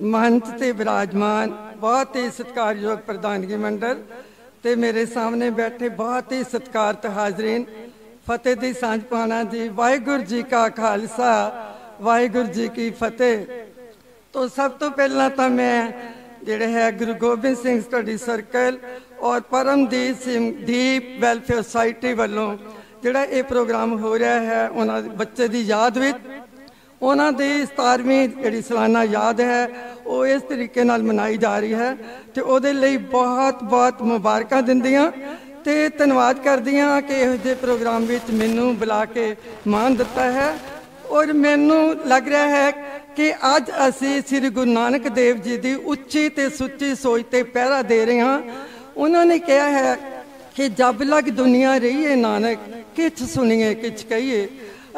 ਮੰਚ ਤੇ ਵਿਰਾਜਮਾਨ ਬਹੁਤ ਹੀ ਸਤਿਕਾਰਯੋਗ ਪ੍ਰਧਾਨਗੀ ਮੰਡਲ ਤੇ ਮੇਰੇ ਸਾਹਮਣੇ ਬੈਠੇ ਬਹੁਤ ਹੀ ਸਤਿਕਾਰਤ ਹਾਜ਼ਰੀਨ ਫਤਿਹ ਦੀ ਸਾਂਝ ਪਾਣਾ ਜੀ ਵਾਹਿਗੁਰੂ ਜੀ ਕਾ ਖਾਲਸਾ ਵਾਹਿਗੁਰੂ ਜੀ ਕੀ ਫਤਿਹ ਤੋਂ ਸਭ ਤੋਂ ਪਹਿਲਾਂ ਤਾਂ ਮੈਂ ਜਿਹੜੇ ਹੈ ਗੁਰੂ ਗੋਬਿੰਦ ਸਿੰਘ ਸਟੱਡੀ ਸਰਕਲ ਔਰ ਪਰਮਦੀਪ ਸਿੰਘ ਦੀਪ ਵੈਲਫੇਅਰ ਸੁਸਾਇਟੀ ਵੱਲੋਂ ਜਿਹੜਾ ਇਹ ਪ੍ਰੋਗਰਾਮ ਹੋ ਰਿਹਾ ਹੈ ਉਹਨਾਂ ਬੱਚੇ ਦੀ ਯਾਦ ਵਿੱਚ ਉਹਨਾਂ ਦੀ 17ਵੀਂ ਜਿਹੜੀ ਸਾਲਾਨਾ ਯਾਦ ਹੈ, ਉਹ ਇਸ ਤਰੀਕੇ ਨਾਲ ਮਨਾਈ ਜਾ ਰਹੀ ਹੈ ਤੇ ਉਹਦੇ ਲਈ ਬਹੁਤ ਬਹੁਤ ਮੁਬਾਰਕਾਂ ਦਿੰਦੀਆਂ ਤੇ ਧੰਨਵਾਦ ਕਰਦੀਆਂ ਕਿ ਇਹੋ ਜਿਹੇ ਪ੍ਰੋਗਰਾਮ ਵਿੱਚ ਮੈਨੂੰ ਬੁਲਾ ਕੇ ਮਾਣ ਦਿੱਤਾ ਹੈ। ਔਰ ਮੈਨੂੰ ਲੱਗ ਰਿਹਾ ਹੈ ਕਿ ਅੱਜ ਅਸੀਂ ਸ੍ਰੀ ਗੁਰੂ ਨਾਨਕ ਦੇਵ ਜੀ ਦੀ ਉੱਚੀ ਤੇ ਸੁੱਚੀ ਸੋਚ ਤੇ ਪਹਿਰਾ ਦੇ ਰਹੇ ਹਾਂ। ਉਹਨਾਂ ਨੇ ਕਿਹਾ ਹੈ ਕਿ ਜਬ ਲਗ ਦੁਨੀਆ ਰਹੀਏ ਨਾਨਕ, ਕਿਛ ਸੁਣੀਏ, ਕਿਛ ਕਹੀਏ।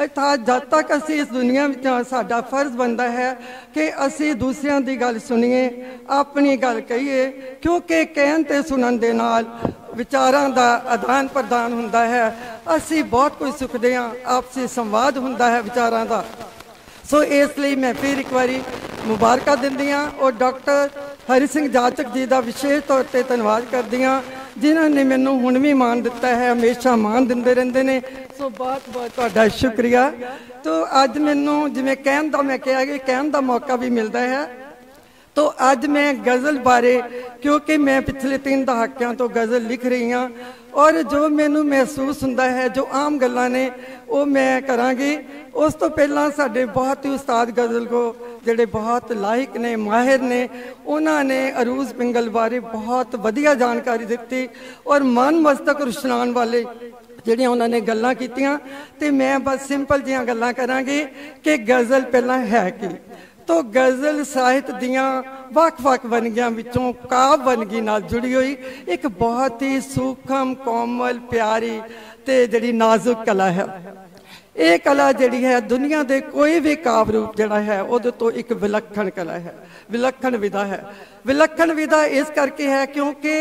ਅਰਥਾਤ ਜਦ ਤੱਕ ਅਸੀਂ ਇਸ ਦੁਨੀਆ ਵਿੱਚ ਸਾਡਾ ਫਰਜ਼ ਬਣਦਾ ਹੈ ਕਿ ਅਸੀਂ ਦੂਸਰਿਆਂ ਦੀ ਗੱਲ ਸੁਣੀਏ, ਆਪਣੀ ਗੱਲ ਕਹੀਏ, ਕਿਉਂਕਿ ਕਹਿਣ ਤੇ ਸੁਣਨ ਦੇ ਨਾਲ ਵਿਚਾਰਾਂ ਦਾ ਆਦਾਨ ਪ੍ਰਦਾਨ ਹੁੰਦਾ ਹੈ। ਅਸੀਂ ਬਹੁਤ ਕੁਝ ਸੁਖਦੇ ਹਾਂ, ਆਪਸੀ ਸੰਵਾਦ ਹੁੰਦਾ ਹੈ ਵਿਚਾਰਾਂ ਦਾ। ਸੋ ਇਸ ਲਈ ਮੈਂ ਫਿਰ ਇੱਕ ਵਾਰੀ ਮੁਬਾਰਕਾਂ ਦਿੰਦੀ ਹਾਂ। ਔਰ ਡਾਕਟਰ ਹਰੀ ਸਿੰਘ ਜਾਚਕ ਜੀ ਦਾ ਵਿਸ਼ੇਸ਼ ਤੌਰ ਤੇ ਧੰਨਵਾਦ ਕਰਦੀ ਹਾਂ। ਜਿਨ੍ਹਾਂ ਨੇ ਮੈਨੂੰ ਹੁਣ ਵੀ ਮਾਣ ਦਿੱਤਾ ਹੈ, ਹਮੇਸ਼ਾ ਮਾਣ ਦਿੰਦੇ ਰਹਿੰਦੇ ਨੇ। ਸੋ ਬਹੁਤ ਬਹੁਤ ਤੁਹਾਡਾ ਸ਼ੁਕਰੀਆ। ਤੋ ਅੱਜ ਮੈਨੂੰ ਜਿਵੇਂ ਕਹਿਣ ਦਾ, ਮੈਂ ਕਿਹਾ ਕਿ ਕਹਿਣ ਦਾ ਮੌਕਾ ਵੀ ਮਿਲਦਾ ਹੈ। ਤੋ ਅੱਜ ਮੈਂ ਗਜ਼ਲ ਬਾਰੇ, ਕਿਉਂਕਿ ਮੈਂ ਪਿਛਲੇ 3 ਦਹਾਕਿਆਂ ਤੋਂ ਗਜ਼ਲ ਲਿਖ ਰਹੀ ਹਾਂ, ਔਰ ਜੋ ਮੈਨੂੰ ਮਹਿਸੂਸ ਹੁੰਦਾ ਹੈ, ਜੋ ਆਮ ਗੱਲਾਂ ਨੇ, ਉਹ ਮੈਂ ਕਰਾਂਗੀ। ਉਸ ਤੋਂ ਪਹਿਲਾਂ ਸਾਡੇ ਬਹੁਤ ਹੀ ਉਸਤਾਦ ਗਜ਼ਲ ਕੋ, ਜਿਹੜੇ ਬਹੁਤ ਲਾਇਕ ਨੇ, ਮਾਹਿਰ ਨੇ, ਉਹਨਾਂ ਨੇ ਅਰੂਜ਼ ਪਿੰਗਲ ਬਾਰੇ ਬਹੁਤ ਵਧੀਆ ਜਾਣਕਾਰੀ ਦਿੱਤੀ, ਔਰ ਮਨ ਮਸਤਕ ਰੁਸ਼ਨਾਨ ਵਾਲੇ ਜਿਹੜੀਆਂ ਉਹਨਾਂ ਨੇ ਗੱਲਾਂ ਕੀਤੀਆਂ, ਤੇ ਮੈਂ ਬਸ ਸਿੰਪਲ ਜੀਆਂ ਗੱਲਾਂ ਕਰਾਂਗੀ ਕਿ ਗਜ਼ਲ ਪਹਿਲਾਂ ਹੈ ਕੀ। ਤੋਂ ਗਜ਼ਲ ਸਾਹਿਤ ਦੀਆਂ ਵੱਖ-ਵੱਖ ਵੰਨਗੀਆਂ ਵਿੱਚੋਂ ਕਾਵ ਵੰਨਗੀ ਨਾਲ ਜੁੜੀ ਹੋਈ ਇੱਕ ਬਹੁਤ ਹੀ ਸੂਖਮ, ਕੋਮਲ, ਪਿਆਰੀ ਤੇ ਜਿਹੜੀ ਨਾਜ਼ੁਕ ਕਲਾ ਹੈ। ਇਹ ਕਲਾ ਜਿਹੜੀ ਹੈ ਦੁਨੀਆ ਦੇ ਕੋਈ ਵੀ ਕਾਵ ਰੂਪ ਜਿਹੜਾ ਹੈ, ਉਹਦੇ ਤੋਂ ਇੱਕ ਵਿਲੱਖਣ ਕਲਾ ਹੈ, ਵਿਲੱਖਣ ਵਿਦਾ ਹੈ। ਵਿਲੱਖਣ ਵਿਦਾ ਇਸ ਕਰਕੇ ਹੈ ਕਿਉਂਕਿ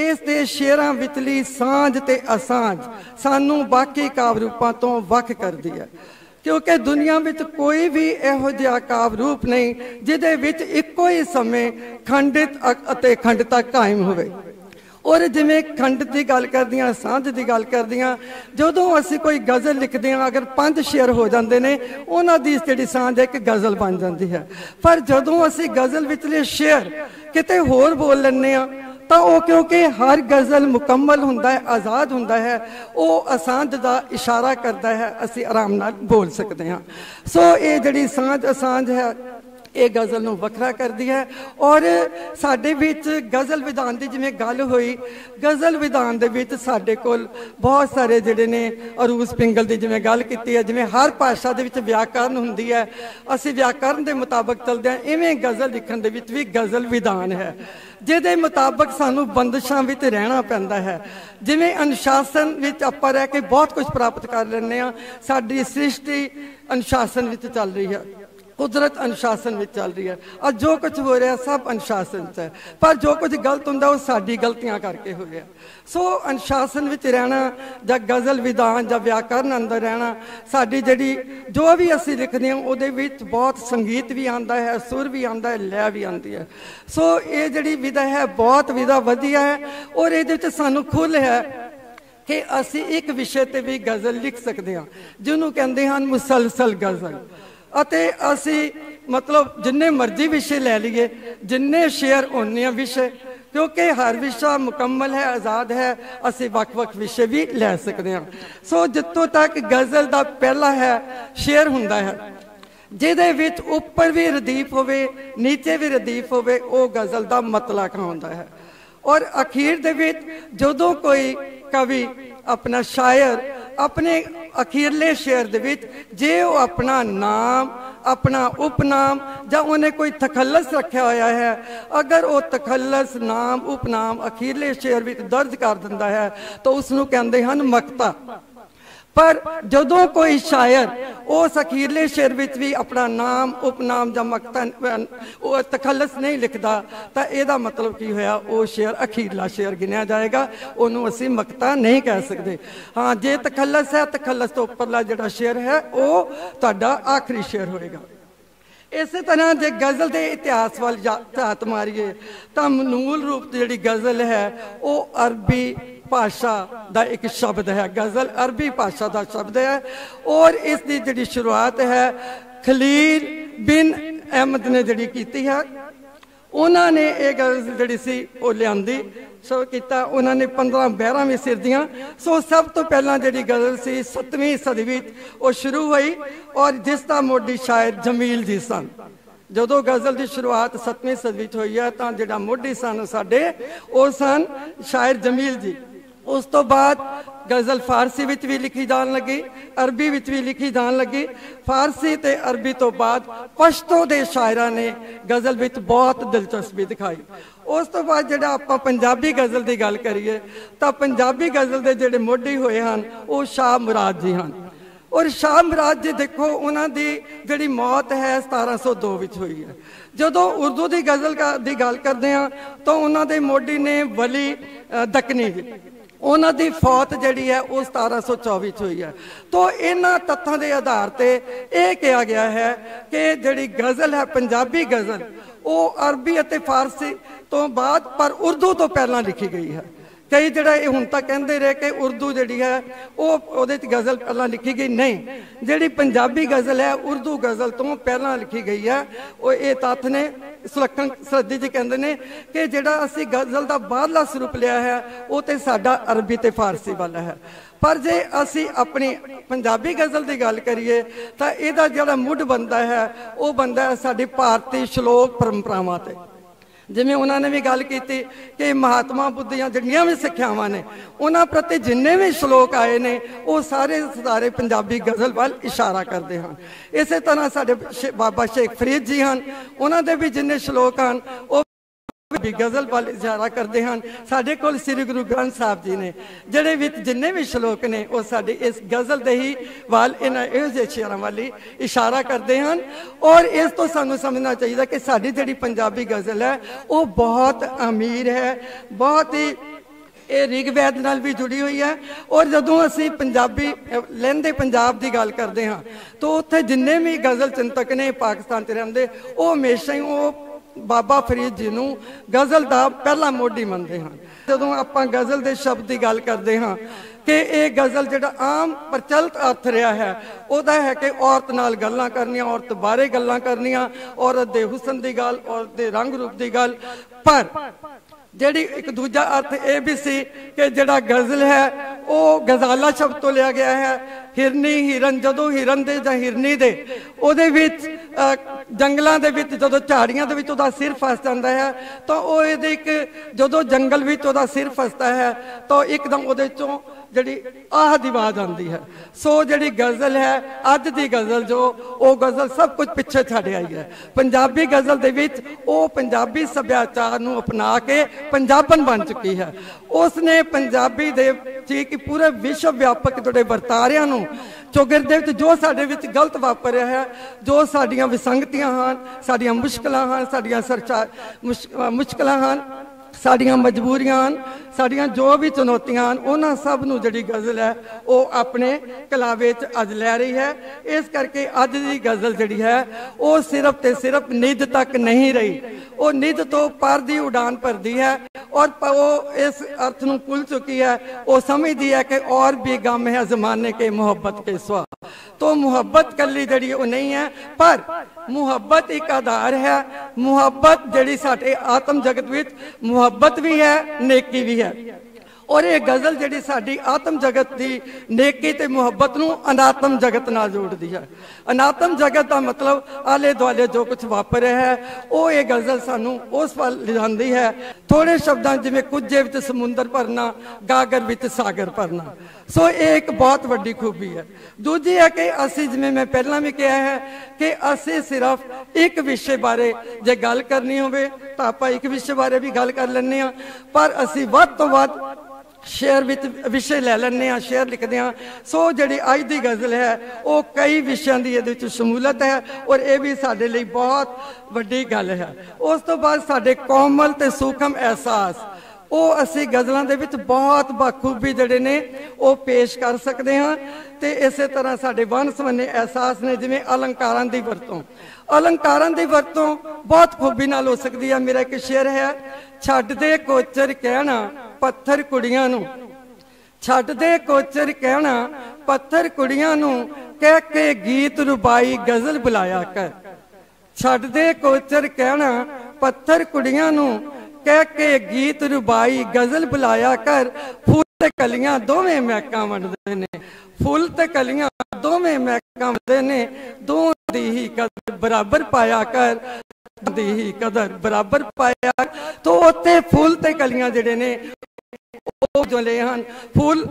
ਇਸ ਦੇ ਸ਼ੇਰਾਂ ਵਿਚਲੀ ਸਾਂਝ ਤੇ ਅਸਾਂਝ ਸਾਨੂੰ ਬਾਕੀ ਕਾਵ ਰੂਪਾਂ ਤੋਂ ਵੱਖ ਕਰਦੀ ਹੈ। ਕਿਉਂਕਿ ਦੁਨੀਆ ਵਿੱਚ ਕੋਈ ਵੀ ਇਹੋ ਜਿਹਾ ਕਾਵ ਰੂਪ ਨਹੀਂ, ਜਿਹਦੇ ਵਿੱਚ ਇੱਕੋ ਹੀ ਸਮੇਂ ਖੰਡਿਤ ਅਤੇ ਖੰਡਤਾ ਕਾਇਮ ਹੋਵੇ। ਔਰ ਜਿਵੇਂ ਖੰਡ ਦੀ ਗੱਲ ਕਰਦੀਆਂ, ਸਾਂਝ ਦੀ ਗੱਲ ਕਰਦੀਆਂ, ਜਦੋਂ ਅਸੀਂ ਕੋਈ ਗਜ਼ਲ ਲਿਖਦੇ ਹਾਂ, ਅਗਰ ਪੰਜ ਸ਼ੇਰ ਹੋ ਜਾਂਦੇ ਨੇ, ਉਹਨਾਂ ਦੀ ਜਿਹੜੀ ਸਾਂਝ ਇੱਕ ਗਜ਼ਲ ਬਣ ਜਾਂਦੀ ਹੈ। ਪਰ ਜਦੋਂ ਅਸੀਂ ਗਜ਼ਲ ਵਿਚਲੇ ਸ਼ੇਰ ਕਿਤੇ ਹੋਰ ਬੋਲ ਲੈਂਦੇ ਆ ਤਾਂ ਉਹ ਕਿਉਂਕਿ ਹਰ ਗਜ਼ਲ ਮੁਕੰਮਲ ਹੁੰਦਾ ਹੈ, ਆਜ਼ਾਦ ਹੁੰਦਾ ਹੈ, ਉਹ ਅਸਾਂਝ ਦਾ ਇਸ਼ਾਰਾ ਕਰਦਾ ਹੈ, ਅਸੀਂ ਆਰਾਮ ਨਾਲ ਬੋਲ ਸਕਦੇ ਹਾਂ। ਸੋ ਇਹ ਜਿਹੜੀ ਸਾਂਝ ਅਸਾਂਝ ਹੈ ਇਹ ਗਜ਼ਲ ਨੂੰ ਵੱਖਰਾ ਕਰਦੀ ਹੈ ਔਰ ਸਾਡੇ ਵਿੱਚ ਗਜ਼ਲ ਵਿਧਾਨ ਦੀ ਜਿਵੇਂ ਗੱਲ ਹੋਈ, ਗਜ਼ਲ ਵਿਧਾਨ ਦੇ ਵਿੱਚ ਸਾਡੇ ਕੋਲ ਬਹੁਤ ਸਾਰੇ ਜਿਹੜੇ ਨੇ ਅਰੂਸ ਪਿੰਗਲ ਦੀ ਜਿਵੇਂ ਗੱਲ ਕੀਤੀ ਹੈ, ਜਿਵੇਂ ਹਰ ਭਾਸ਼ਾ ਦੇ ਵਿੱਚ ਵਿਆਕਰਨ ਹੁੰਦੀ ਹੈ। ਅਸੀਂ ਵਿਆਕਰਨ ਦੇ ਮੁਤਾਬਕ ਚੱਲਦੇ ਹਾਂ, ਇਵੇਂ ਗਜ਼ਲ ਲਿਖਣ ਦੇ ਵਿੱਚ ਵੀ ਗਜ਼ਲ ਵਿਧਾਨ ਹੈ। ਜਿਹਦੇ ਮੁਤਾਬਕ ਸਾਨੂੰ ਬੰਦਸ਼ਾਂ ਵਿੱਚ ਰਹਿਣਾ ਪੈਂਦਾ ਹੈ। ਜਿਵੇਂ ਅਨੁਸ਼ਾਸਨ ਵਿੱਚ ਆਪਾਂ ਰਹਿ ਕੇ ਬਹੁਤ ਕੁਝ ਪ੍ਰਾਪਤ ਕਰ ਲੈਂਦੇ ਆ ਸਾਡੀ ਸ੍ਰਿਸ਼ਟੀ ਅਨੁਸ਼ਾਸਨ ਵਿੱਚ ਚੱਲ ਰਹੀ ਹੈ। ਕੁਦਰਤ ਅਨੁਸ਼ਾਸਨ ਵਿੱਚ ਚੱਲ ਰਹੀ ਹੈ। ਅੱਜ ਜੋ ਕੁਝ ਹੋ ਰਿਹਾ ਸਭ ਅਨੁਸ਼ਾਸਨ 'ਚ ਹੈ। ਪਰ ਜੋ ਕੁਝ ਗਲਤ ਹੁੰਦਾ, ਉਹ ਸਾਡੀ ਗਲਤੀਆਂ ਕਰਕੇ ਹੋ ਰਿਹਾ। ਸੋ ਅਨੁਸ਼ਾਸਨ ਵਿੱਚ ਰਹਿਣਾ ਜਾਂ ਗਜ਼ਲ ਵਿਧਾਨ ਜਾਂ ਵਿਆਕਰਨ ਅੰਦਰ ਰਹਿਣਾ, ਸਾਡੀ ਜਿਹੜੀ ਜੋ ਵੀ ਅਸੀਂ ਲਿਖਦੇ ਹਾਂ, ਉਹਦੇ ਵਿੱਚ ਬਹੁਤ ਸੰਗੀਤ ਵੀ ਆਉਂਦਾ ਹੈ, ਸੁਰ ਵੀ ਆਉਂਦਾ ਹੈ, ਲੈ ਵੀ ਆਉਂਦੀ ਹੈ। ਸੋ ਇਹ ਜਿਹੜੀ ਵਿਧਾ ਹੈ, ਬਹੁਤ ਵਿਧਾ ਵਧੀਆ ਹੈ ਔਰ ਇਹਦੇ ਵਿੱਚ ਸਾਨੂੰ ਖੁੱਲ ਹੈ ਕਿ ਅਸੀਂ ਇੱਕ ਵਿਸ਼ੇ ਤੇ ਵੀ ਗਜ਼ਲ ਲਿਖ ਸਕਦੇ ਹਾਂ, ਜਿਹਨੂੰ ਕਹਿੰਦੇ ਹਨ ਮੁਸਲਸਲ ਗਜ਼ਲ। ਅਤੇ ਅਸੀਂ ਮਤਲਬ ਜਿੰਨੇ ਮਰਜ਼ੀ ਵਿਸ਼ੇ ਲੈ ਲਈਏ, ਜਿੰਨੇ ਸ਼ੇਅਰ ਹੋਣੇ ਆ ਵਿਸ਼ੇ, ਕਿਉਂਕਿ ਹਰ ਵਿਸ਼ਾ ਮੁਕੰਮਲ ਹੈ, ਆਜ਼ਾਦ ਹੈ, ਅਸੀਂ ਵੱਖ-ਵੱਖ ਵਿਸ਼ੇ ਵੀ ਲੈ ਸਕਦੇ ਹਾਂ। ਸੋ ਜਿੱਥੋਂ ਤੱਕ ਗਜ਼ਲ ਦਾ ਪਹਿਲਾ ਹੈ ਸ਼ੇਅਰ ਹੁੰਦਾ ਹੈ। ਜਿਹਦੇ ਵਿੱਚ ਉੱਪਰ ਵੀ ਰਦੀਫ ਹੋਵੇ, ਨੀਚੇ ਵੀ ਰਦੀਫ ਹੋਵੇ, ਉਹ ਗਜ਼ਲ ਦਾ ਮਤਲਬ ਹੁੰਦਾ ਹੈ। ਔਰ ਅਖੀਰ ਦੇ ਵਿੱਚ ਜਦੋਂ ਕੋਈ ਕਵੀ ਆਪਣਾ ਸ਼ਾਇਰ ਆਪਣੇ ਅਖੀਰਲੇ ਸ਼ੇਰ ਦੇ ਵਿੱਚ ਜੇ ਉਹ ਆਪਣਾ ਨਾਮ, ਆਪਣਾ ਉਪਨਾਮ ਜਾਂ ਉਹਨੇ ਕੋਈ ਤਖੱਲਸ ਰੱਖਿਆ ਹੋਇਆ ਹੈ, ਅਗਰ ਉਹ ਤਖੱਲਸ, ਨਾਮ, ਉਪਨਾਮ ਅਖੀਰਲੇ ਸ਼ੇਰ ਵਿੱਚ ਦਰਜ ਕਰ ਦਿੰਦਾ ਹੈ, ਤਾਂ ਉਸ ਨੂੰ ਕਹਿੰਦੇ ਹਨ ਮਕਤਾ। ਪਰ ਜਦੋਂ ਕੋਈ ਸ਼ਾਇਰ ਉਸ ਅਖੀਰਲੇ ਸ਼ੇਰ ਵਿੱਚ ਵੀ ਆਪਣਾ ਨਾਮ, ਉਪਨਾਮ ਜਾਂ ਮਕਤਾ ਉਹ ਤਖੱਲਸ ਨਹੀਂ ਲਿਖਦਾ, ਤਾਂ ਇਹਦਾ ਮਤਲਬ ਕੀ ਹੋਇਆ? ਉਹ ਸ਼ੇਰ ਅਖੀਰਲਾ ਸ਼ੇਰ ਗਿਣਿਆ ਜਾਏਗਾ, ਉਹਨੂੰ ਅਸੀਂ ਮਕਤਾ ਨਹੀਂ ਕਹਿ ਸਕਦੇ। ਹਾਂ, ਜੇ ਤਖੱਲਸ ਹੈ, ਤਖੱਲਸ ਤੋਂ ਉੱਪਰਲਾ ਜਿਹੜਾ ਸ਼ੇਰ ਹੈ, ਉਹ ਤੁਹਾਡਾ ਆਖਰੀ ਸ਼ੇਰ ਹੋਏਗਾ। ਇਸੇ ਤਰ੍ਹਾਂ ਜੇ ਗਜ਼ਲ ਦੇ ਇਤਿਹਾਸ ਵੱਲ ਜਾ- ਝਾਤ ਮਾਰੀਏ, ਤਾਂ ਮਨੂਲ ਰੂਪ ਜਿਹੜੀ ਗਜ਼ਲ ਹੈ, ਉਹ ਅਰਬੀ ਭਾਸ਼ਾ ਦਾ ਇੱਕ ਸ਼ਬਦ ਹੈ, ਗਜ਼ਲ ਅਰਬੀ ਭਾਸ਼ਾ ਦਾ ਸ਼ਬਦ ਹੈ ਔਰ ਇਸ ਦੀ ਜਿਹੜੀ ਸ਼ੁਰੂਆਤ ਹੈ ਖਲੀਲ ਬਿਨ ਅਹਿਮਦ ਨੇ ਜਿਹੜੀ ਕੀਤੀ ਹੈ। ਉਹਨਾਂ ਨੇ ਇਹ ਗੱਲ ਜਿਹੜੀ ਸੀ ਉਹ ਲਿਆਂਦੀ, ਸੋ ਕੀਤਾ ਉਹਨਾਂ ਨੇ 15 12 ਵਿੱਚ ਸਿਰ ਦੀਆਂ। ਸੋ ਸਭ ਤੋਂ ਪਹਿਲਾਂ ਜਿਹੜੀ ਗਜ਼ਲ ਸੀ 7ਵੀਂ ਸਦੀ ਵਿੱਚ ਉਹ ਸ਼ੁਰੂ ਹੋਈ ਔਰ ਜਿਸ ਦਾ ਮੋਢੀ ਸ਼ਾਇਰ ਜਮੀਲ ਜੀ ਸਨ। ਜਦੋਂ ਗਜ਼ਲ ਦੀ ਸ਼ੁਰੂਆਤ 7ਵੀਂ ਸਦੀ ਵਿੱਚ ਹੋਈ ਹੈ ਤਾਂ ਜਿਹੜਾ ਮੋਢੀ ਸਨ ਸਾਡੇ, ਉਹ ਸਨ ਸ਼ਾਇਰ ਜਮੀਲ ਜੀ। ਉਸ ਤੋਂ ਬਾਅਦ ਗਜ਼ਲ ਫਾਰਸੀ ਵਿੱਚ ਵੀ ਲਿਖੀ ਜਾਣ ਲੱਗੀ ਅਰਬੀ ਵਿੱਚ ਵੀ ਲਿਖੀ ਜਾਣ ਲੱਗੀ। ਫਾਰਸੀ ਤੇ ਅਰਬੀ ਤੋਂ ਬਾਅਦ ਪਸ਼ਤੋ ਦੇ ਸ਼ਾਇਰਾਂ ਨੇ ਗਜ਼ਲ ਵਿੱਚ ਬਹੁਤ ਦਿਲਚਸਪੀ ਦਿਖਾਈ। ਉਸ ਤੋਂ ਬਾਅਦ ਜਿਹੜਾ ਆਪਾਂ ਪੰਜਾਬੀ ਗਜ਼ਲ ਦੀ ਗੱਲ ਕਰੀਏ ਤਾਂ ਪੰਜਾਬੀ ਗਜ਼ਲ ਦੇ ਜਿਹੜੇ ਮੋਢੀ ਹੋਏ ਹਨ ਉਹ ਸ਼ਾਹ ਮੁਰਾਦ ਜੀ ਹਨ। ਔਰ ਸ਼ਾਹ ਮੁਰਾਦ ਜੀ ਦੇਖੋ ਉਹਨਾਂ ਦੀ ਜਿਹੜੀ ਮੌਤ ਹੈ 1702 ਵਿੱਚ ਹੋਈ ਹੈ। ਜਦੋਂ ਉਰਦੂ ਦੀ ਗਜ਼ਲ ਕਾ- ਦੀ ਗੱਲ ਕਰਦੇ ਹਾਂ ਤਾਂ ਉਹਨਾਂ ਦੇ ਮੋਢੀ ਨੇ ਵਲੀ ਅ, ਦਕਨੀ ਜੀ ਉਹਨਾਂ ਦੀ ਫੌਤ ਜਿਹੜੀ ਹੈ ਉਹ 1724 ਚ ਹੋਈ ਹੈ। ਤੋਂ ਇਹਨਾਂ ਤੱਥਾਂ ਦੇ ਆਧਾਰ ਤੇ ਇਹ ਕਿਹਾ ਗਿਆ ਹੈ ਕਿ ਜਿਹੜੀ ਗਜ਼ਲ ਹੈ, ਪੰਜਾਬੀ ਗਜ਼ਲ, ਉਹ ਅਰਬੀ ਅਤੇ ਫਾਰਸੀ ਤੋਂ ਬਾਅਦ ਪਰ ਉਰਦੂ ਤੋਂ ਪਹਿਲਾਂ ਲਿਖੀ ਗਈ ਹੈ। ਕਈ ਜਿਹੜਾ ਇਹ ਹੁਣ ਤੱਕ ਕਹਿੰਦੇ ਰਹੇ ਕਿ ਉਰਦੂ ਜਿਹੜੀ ਹੈ, ਉਹ ਉਹਦੇ ਚ ਗਜ਼ਲ ਪਹਿਲਾਂ ਲਿਖੀ ਗਈ ਨਹੀਂ। ਜਿਹੜੀ ਪੰਜਾਬੀ ਗਜ਼ਲ ਹੈ, ਉਰਦੂ ਗਜ਼ਲ ਤੋਂ ਪਹਿਲਾਂ ਲਿਖੀ ਗਈ ਹੈ। ਉਹ ਇਹ ਤੱਥ ਨੇ, ਸੁਲੱਖਣ ਸਰਦੀ ਜੀ ਕਹਿੰਦੇ ਨੇ ਕਿ ਜਿਹੜਾ ਅਸੀਂ ਗਜ਼ਲ ਦਾ ਬਾਹਰਲਾ ਸਰੂਪ ਲਿਆ ਹੈ, ਉਹ ਤੇ ਸਾਡਾ ਅਰਬੀ ਤੇ ਫਾਰਸੀ ਵਾਲਾ ਹੈ। ਪਰ ਜੇ ਅਸੀਂ ਆਪਣੀ ਪੰਜਾਬੀ ਗਜ਼ਲ ਦੀ ਗੱਲ ਕਰੀਏ, ਤਾਂ ਇਹਦਾ ਜਿਹੜਾ ਮੁੱਢ ਬੰਦਾ ਹੈ, ਉਹ ਬੰਦਾ ਸਾਡੀ ਭਾਰਤੀ ਸ਼ਲੋਕ ਪਰੰਪਰਾਵਾਂ ਤੇ। ਜਿਵੇਂ ਉਹਨਾਂ ਨੇ ਵੀ ਗੱਲ ਕੀਤੀ ਕਿ ਮਹਾਤਮਾ ਬੁੱਧ ਦੀਆਂ ਜਿਹੜੀਆਂ ਵੀ ਸਿੱਖਿਆਵਾਂ ਨੇ, ਉਹਨਾਂ ਪ੍ਰਤੀ ਜਿੰਨੇ ਵੀ ਸ਼ਲੋਕ ਆਏ ਨੇ, ਉਹ ਸਾਰੇ ਸਾਰੇ ਪੰਜਾਬੀ ਗਜ਼ਲ ਵੱਲ ਇਸ਼ਾਰਾ ਕਰਦੇ ਹਨ। ਇਸੇ ਤਰ੍ਹਾਂ ਸਾਡੇ ਸ਼ੇ- ਬਾਬਾ ਸ਼ੇਖ ਫਰੀਦ ਜੀ ਹਨ, ਉਹਨਾਂ ਦੇ ਵੀ ਜਿੰਨੇ ਸ਼ਲੋਕ ਹਨ, ਉਹ ਵੀ ਗਜ਼ਲ ਵੱਲ ਇਸ਼ਾਰਾ ਕਰਦੇ ਹਨ। ਸਾਡੇ ਕੋਲ ਸ੍ਰੀ ਗੁਰੂ ਗ੍ਰੰਥ ਸਾਹਿਬ ਜੀ ਨੇ, ਜਿਹੜੇ ਵਿੱਚ ਜਿੰਨੇ ਵੀ ਸ਼ਲੋਕ ਨੇ, ਉਹ ਸਾਡੇ ਇਸ ਗਜ਼ਲ ਦੇ ਹੀ ਵੱਲ, ਇਹਨਾਂ ਇਹੋ ਜਿਹੇ ਸ਼ੇਰਾਂ ਵਾਲੀ ਇਸ਼ਾਰਾ ਕਰਦੇ ਹਨ। ਔਰ ਇਸ ਤੋਂ ਸਾਨੂੰ ਸਮਝਣਾ ਚਾਹੀਦਾ ਕਿ ਸਾਡੀ ਜਿਹੜੀ ਪੰਜਾਬੀ ਗਜ਼ਲ ਹੈ, ਉਹ ਬਹੁਤ ਅਮੀਰ ਹੈ, ਬਹੁਤ ਹੀ ਇਹ ਰਿਗਵੈਦ ਨਾਲ ਵੀ ਜੁੜੀ ਹੋਈ ਹੈ। ਔਰ ਜਦੋਂ ਅਸੀਂ ਪੰਜਾਬੀ, ਲਹਿੰਦੇ ਪੰਜਾਬ ਦੀ ਗੱਲ ਕਰਦੇ ਹਾਂ, ਤਾਂ ਉੱਥੇ ਜਿੰਨੇ ਵੀ ਗਜ਼ਲ ਚਿੰਤਕ ਨੇ ਪਾਕਿਸਤਾਨ ਤੇ ਰਹਿੰਦੇ, ਉਹ ਹਮੇਸ਼ਾ ਹੀ ਉਹ ਬਾਬਾ ਫਰੀਦ ਜੀ ਨੂੰ ਗਜ਼ਲ ਦਾ ਪਹਿਲਾ ਮੋਢੀ ਮੰਨਦੇ ਹਨ ਜਦੋਂ ਆਪਾਂ ਗਜ਼ਲ ਦੇ ਸ਼ਬਦ ਦੀ ਗੱਲ ਕਰਦੇ ਹਾਂ ਕਿ ਇਹ ਗਜ਼ਲ ਜਿਹੜਾ ਆਮ ਪ੍ਰਚਲਿਤ ਅਰਥ ਰਿਹਾ ਹੈ, ਉਹਦਾ ਹੈ ਕਿ ਔਰਤ ਨਾਲ ਗੱਲਾਂ ਕਰਨੀਆਂ, ਔਰਤ ਬਾਰੇ ਗੱਲਾਂ ਕਰਨੀਆਂ, ਔਰਤ ਦੇ ਹੁਸਨ ਦੀ ਗੱਲ, ਔਰਤ ਦੇ ਰੰਗ ਰੂਪ ਦੀ ਗੱਲ। ਪਰ ਜਿਹੜੀ ਇੱਕ ਦੂਜਾ ਅਰਥ ਇਹ ਵੀ ਸੀ ਕਿ ਜਿਹੜਾ ਗਜ਼ਲ ਹੈ, ਉਹ ਗਜ਼ਾਲਾ ਸ਼ਬਦ ਤੋਂ ਲਿਆ ਗਿਆ ਹੈ, ਹਿਰਨੀ ਹਿਰਨ ਜਦੋਂ ਹਿਰਨ ਦੇ ਜਾਂ ਹਿਰਨੀ ਦੇ, ਉਹਦੇ ਵਿੱਚ ਜੰਗਲਾਂ ਦੇ ਵਿੱਚ ਜਦੋਂ ਝਾੜੀਆਂ ਦੇ ਵਿੱਚ ਉਹਦਾ ਸਿਰ ਫਸ ਜਾਂਦਾ ਹੈ, ਤਾਂ ਉਹ ਇਹਦੇ ਇੱਕ ਜਦੋਂ ਜੰਗਲ ਵਿੱਚ ਉਹਦਾ ਸਿਰ ਫਸਦਾ ਹੈ, ਤਾਂ ਇੱਕਦਮ ਉਹਦੇ ਚੋਂ ਜਿਹੜੀ ਆਹ ਦੀ ਆਵਾਜ਼ ਆਉਂਦੀ ਹੈ। ਸੋ ਜਿਹੜੀ ਗਜ਼ਲ ਹੈ, ਅੱਜ ਦੀ ਗਜ਼ਲ ਜੋ, ਉਹ ਗਜ਼ਲ ਸਭ ਕੁਝ ਪਿੱਛੇ ਛੱਡ ਆਈ ਹੈ। ਪੰਜਾਬੀ ਗਜ਼ਲ ਦੇ ਵਿੱਚ ਉਹ ਪੰਜਾਬੀ ਸੱਭਿਆਚਾਰ ਨੂੰ ਅਪਣਾ ਕੇ ਪੰਜਾਬਣ ਬਣ ਚੁੱਕੀ ਹੈ। ਉਸ ਨੇ ਪੰਜਾਬੀ ਦੇ ਜੀ ਕਿ ਪੂਰੇ ਵਿਸ਼ਵ ਵਿਆਪਕ ਜਿਹੜੇ ਵਰਤਾਰਿਆਂ ਨੂੰ ਚੋਗਰ ਦੇ ਵਿੱਚ ਜੋ ਸਾਡੇ ਵਿੱਚ ਗਲਤ ਵਾਪਰਿਆ ਹੈ, ਜੋ ਸਾਡੀਆਂ ਵਿਸੰਗਤੀਆਂ ਹਨ, ਸਾਡੀਆਂ ਮੁਸ਼ਕਲਾਂ ਹਨ, ਸਾਡੀਆਂ ਸਰਚਾ ਮੁਸ਼- ਮੁਸ਼ਕਲਾਂ ਹਨ ਸਾਡੀਆਂ ਮਜਬੂਰੀਆਂ ਹਨ, ਸਾਡੀਆਂ ਜੋ ਵੀ ਚੁਣੌਤੀਆਂ ਹਨ, ਉਹਨਾਂ ਸਭ ਨੂੰ ਜਿਹੜੀ ਗਜ਼ਲ ਹੈ, ਉਹ ਆਪਣੇ ਕਲਾਵੇ 'ਚ ਅੱਜ ਲੈ ਰਹੀ ਹੈ। ਇਸ ਕਰਕੇ ਅੱਜ ਦੀ ਗਜ਼ਲ ਜਿਹੜੀ ਹੈ, ਉਹ ਸਿਰਫ ਤੇ ਸਿਰਫ ਨਿੱਧ ਤੱਕ ਨਹੀਂ ਰਹੀ। ਉਹ ਨਿੱਧ ਤੋਂ ਪਰ ਦੀ ਉਡਾਨ ਭਰਦੀ ਹੈ ਔਰ ਉਹ ਇਸ ਅਰਥ ਨੂੰ ਭੁੱਲ ਚੁੱਕੀ ਹੈ, ਉਹ ਸਮਝਦੀ ਹੈ ਕਿ ਔਰ ਵੀ ਗਮ ਹੈ ਜ਼ਮਾਨੇ ਕੇ ਮੁਹੱਬਤ ਕੇ ਸਵਾ तो ਮੁਹੱਬਤ ਕੱਲੀ ਜਿਹੜੀ ਉਹ ਨਹੀਂ ਹੈ, ਪਰ ਮੁਹੱਬਤ ਇੱਕ ਆਧਾਰ ਹੈ। ਮੁਹੱਬਤ ਜਿਹੜੀ ਸਾਡੇ ਆਤਮ ਜਗਤ ਵਿੱਚ ਮੁਹੱਬਤ ਵੀ ਹੈ, ਨੇਕੀ ਵੀ ਹੈ। ਔਰ ਇਹ ਗਜ਼ਲ ਜਿਹੜੀ ਸਾਡੀ ਆਤਮ ਜਗਤ ਦੀ ਨੇਕੀ ਤੇ ਮੁਹੱਬਤ ਨੂੰ ਅਨਾਤਮ ਜਗਤ ਨਾਲ ਜੋੜਦੀ ਹੈ। ਅਨਾਤਮ ਜਗਤ ਦਾ ਮਤਲਬ ਆਲੇ ਦੁਆਲੇ ਜੋ ਕੁਝ ਵਾਪਰ ਰਿਹਾ ਹੈ, ਉਹ ਇਹ ਗਜ਼ਲ ਸਾਨੂੰ ਉਸ ਵੱਲ ਲਿਜਾਂਦੀ ਹੈ। ਥੋੜੇ ਸ਼ਬਦਾਂ ਜਿਵੇਂ ਕੁਝੇ ਵਿੱਚ ਸਮੁੰਦਰ ਭਰਨਾ, ਗਾਗਰ ਵਿੱਚ ਸਾਗਰ ਭਰਨਾ। ਸੋ ਇਹ ਇੱਕ ਬਹੁਤ ਵੱਡੀ ਖੂਬੀ ਹੈ। ਦੂਜੀ ਹੈ ਕਿ ਅਸੀਂ ਜਿਵੇਂ ਮੈਂ ਪਹਿਲਾਂ ਵੀ ਕਿਹਾ ਹੈ ਕਿ ਅਸੀਂ ਸਿਰਫ ਇੱਕ ਵਿਸ਼ੇ ਬਾਰੇ ਜੇ ਗੱਲ ਕਰਨੀ ਹੋਵੇ ਤਾਂ ਆਪਾਂ ਇੱਕ ਵਿਸ਼ੇ ਬਾਰੇ ਵੀ ਗੱਲ ਕਰ ਲੈਂਦੇ ਹਾਂ। ਪਰ ਅਸੀਂ ਵੱਧ ਤੋਂ ਵੱਧ ਸ਼ੇਅਰ ਵਿੱਚ ਵਿਸ਼ੇ ਲੈ ਲੈਂਦੇ ਆ ਸ਼ੇਅਰ ਲਿਖਦੇ ਆ ਸੋ ਜਿਹੜੀ ਅੱਜ ਦੀ ਗਜ਼ਲ ਹੈ, ਉਹ ਕਈ ਵਿਸ਼ਿਆਂ ਦੀ ਇਹਦੇ ਵਿੱਚ ਸ਼ਮੂਲਤ ਹੈ ਔਰ ਇਹ ਵੀ ਸਾਡੇ ਲਈ ਬਹੁਤ ਵੱਡੀ ਗੱਲ ਹੈ। ਉਸ ਤੋਂ ਬਾਅਦ ਸਾਡੇ ਕੋਮਲ ਤੇ ਸੂਖਮ ਅਹਿਸਾਸ, ਉਹ ਅਸੀਂ ਗਜ਼ਲਾਂ ਦੇ ਵਿੱਚ ਬਹੁਤ ਬਾਖੂਬੀ ਜਿਹੜੇ ਨੇ, ਉਹ ਪੇਸ਼ ਕਰ ਸਕਦੇ ਹਾਂ ਤੇ ਇਸੇ ਤਰ੍ਹਾਂ ਸਾਡੇ ਵੰਨ ਸਵੰਨੇ ਅਹਿਸਾਸ ਨੇ, ਜਿਵੇਂ ਅਲੰਕਾਰਾਂ ਦੀ ਵਰਤੋਂ। ਅਲੰਕਾਰਾਂ ਦੀ ਵਰਤੋਂ ਬਹੁਤ ਖੂਬੀ ਨਾਲ ਹੋ ਸਕਦੀ ਹੈ। ਮੇਰਾ ਇੱਕ ਸ਼ੇਰ ਹੈ, ਛੱਡ ਦੇ ਕੋਚਰ ਕਹਿਣਾ। ਪੱਥਰ ਕੁੜੀਆਂ ਨੂੰ। ਛੱਡ ਦੇ ਕੋਚਰ ਕਹਿਣਾ, ਪੱਥਰ ਕੁੜੀਆਂ ਨੂੰ ਕਹਿ ਕੇ ਗੀਤ ਰੁਬਾਈ ਗਜ਼ਲ ਬੁਲਾਇਆ ਕਰ। ਛੱਡ ਦੇ ਕੋਚਰ ਕਹਿਣਾ, ਪੱਥਰ ਕੁੜੀਆਂ ਨੂੰ ਕਹਿ ਕੇ ਗੀਤ ਰੁਬਾਈ ਗਜ਼ਲ ਬੁਲਾਇਆ ਕਰ। ਫੁੱਲ ਤੇ ਕਲੀਆਂ ਦੋਵੇਂ ਮਹਿਕਾਂ ਵੰਡਦੇ ਨੇ। ਫੁੱਲ ਤੇ ਕਲੀਆਂ ਦੋਵੇਂ ਮਹਿਕਾਂ ਵੰਡਦੇ ਨੇ। ਦੋ ਦੀ ਹੀ ਕਦਰ ਬਰਾਬਰ ਪਾਇਆ ਕਰ। ਦੀ ਹੀ ਕਦਰ ਬਰਾਬਰ ਪਾਇਆ। ਤੋ ਉੱਤੇ ਫੁੱਲ ਤੇ ਕਲੀਆਂ ਜਿਹੜੇ ਨੇ ਉਹ ਜਲੇ ਹਨ। ਫੁੱਲ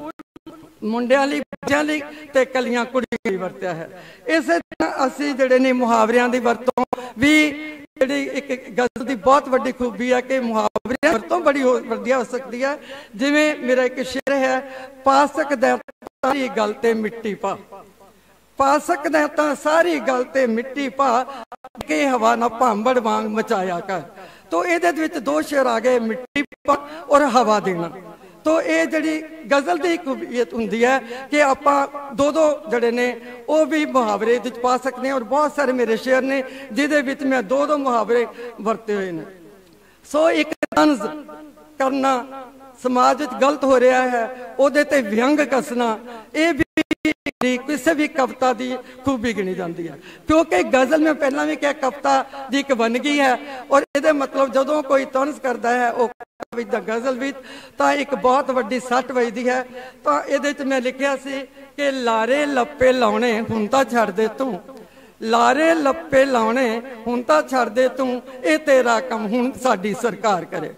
ਮੁੰਡਿਆਂ ਲਈ, ਬੱਚਿਆਂ ਲਈ ਤੇ ਕਲੀਆਂ ਕੁੜੀਆਂ ਲਈ ਵਰਤਿਆ ਹੈ। ਇਸੇ ਤਰ੍ਹਾਂ ਅਸੀਂ ਜਿਹੜੇ ਨੇ ਮੁਹਾਵਰਿਆਂ ਦੀ ਵਰਤੋਂ ਵੀ ਜਿਹੜੀ ਇੱਕ ਗਜ਼ਲ ਦੀ ਬਹੁਤ ਵੱਡੀ ਖੂਬੀ ਹੈ ਕਿ ਮੁਹਾਵਰਿਆਂ ਦੀ ਵਰਤੋਂ ਬੜੀ ਵਧੀਆ ਹੋ ਸਕਦੀ ਹੈ। ਜਿਵੇਂ ਮੇਰਾ ਇੱਕ ਸ਼ੇਰ ਹੈ ਪਾ ਸਕਦਾ ਸਾਰੀ ਗੱਲ ਤੇ ਮਿੱਟੀ ਪਾ। ਪਾ ਸਕਦਾ ਤਾਂ ਸਾਰੀ ਗੱਲ ਤੇ ਮਿੱਟੀ ਪਾ ਕੇ ਹਵਾ ਨਾ ਭਾਂਬੜ ਵਾਂਗ ਮਚਾਇਆ ਕਰ। ਤੋ ਇਹਦੇ ਵਿੱਚ ਦੋ ਸ਼ੇਰ ਆ ਗਏ, ਮਿੱਟੀ ਪਾ ਔਰ ਹਵਾ ਦੇਣਾ। ਤੋ ਇਹ ਜਿਹੜੀ ਗਜ਼ਲ ਦੀ ਖੂਬੀਅਤ ਹੁੰਦੀ ਹੈ ਕਿ ਆਪਾਂ ਦੋ ਦੋ ਜਿਹੜੇ ਨੇ, ਉਹ ਵੀ ਮੁਹਾਵਰੇ ਵਿੱਚ ਪਾ ਸਕਦੇ ਹਾਂ ਔਰ ਬਹੁਤ ਸਾਰੇ ਮੇਰੇ ਸ਼ੇਰ ਨੇ, ਜਿਹਦੇ ਵਿੱਚ ਮੈਂ ਦੋ ਦੋ ਮੁਹਾਵਰੇ ਵਰਤੇ ਹੋਏ ਨੇ। ਸੋ ਇੱਕ ਤੰਜ਼ ਕਰਨਾ ਸਮਾਜ ਵਿੱਚ ਗਲਤ ਹੋ ਰਿਹਾ ਹੈ, ਉਹਦੇ ਤੇ ਵਿਅੰਗ ਕੱਸਣਾ, ਇਹ ਵੀ ਦੀ ਕਿਸੇ ਵੀ ਕਵਿਤਾ ਦੀ ਖੂਬੀ ਗਿਣੀ ਜਾਂਦੀ ਹੈ। ਕਿਉਂਕਿ ਗਜ਼ਲ ਮੈਂ ਪਹਿਲਾਂ ਵੀ ਕਿਹਾ, ਕਵਿਤਾ ਦੀ ਇੱਕ ਵੰਨਗੀ ਹੈ ਔਰ ਇਹਦੇ ਮਤਲਬ ਜਦੋਂ ਕੋਈ ਤੰਜ਼ ਕਰਦਾ ਹੈ, ਉਹ ਵਿੱਚ ਦਾ ਗਜ਼ਲ ਵਿੱਚ ਤਾਂ ਇੱਕ ਬਹੁਤ ਵੱਡੀ ਸੱਟ ਵੱਜਦੀ ਹੈ। ਤਾਂ ਇਹਦੇ ਵਿੱਚ ਮੈਂ ਲਿਖਿਆ ਸੀ ਕਿ ਲਾਰੇ ਲੱਪੇ ਲਾਉਣੇ ਹੁਣ ਤਾਂ ਛੱਡ ਦੇ ਤੂੰ। ਲਾਰੇ ਲੱਪੇ ਲਾਉਣੇ ਹੁਣ ਤਾਂ ਛੱਡ ਦੇ ਤੂੰ। ਇਹ ਤੇਰਾ ਕੰਮ ਹੁਣ ਸਾਡੀ ਸਰਕਾਰ ਕਰੇ।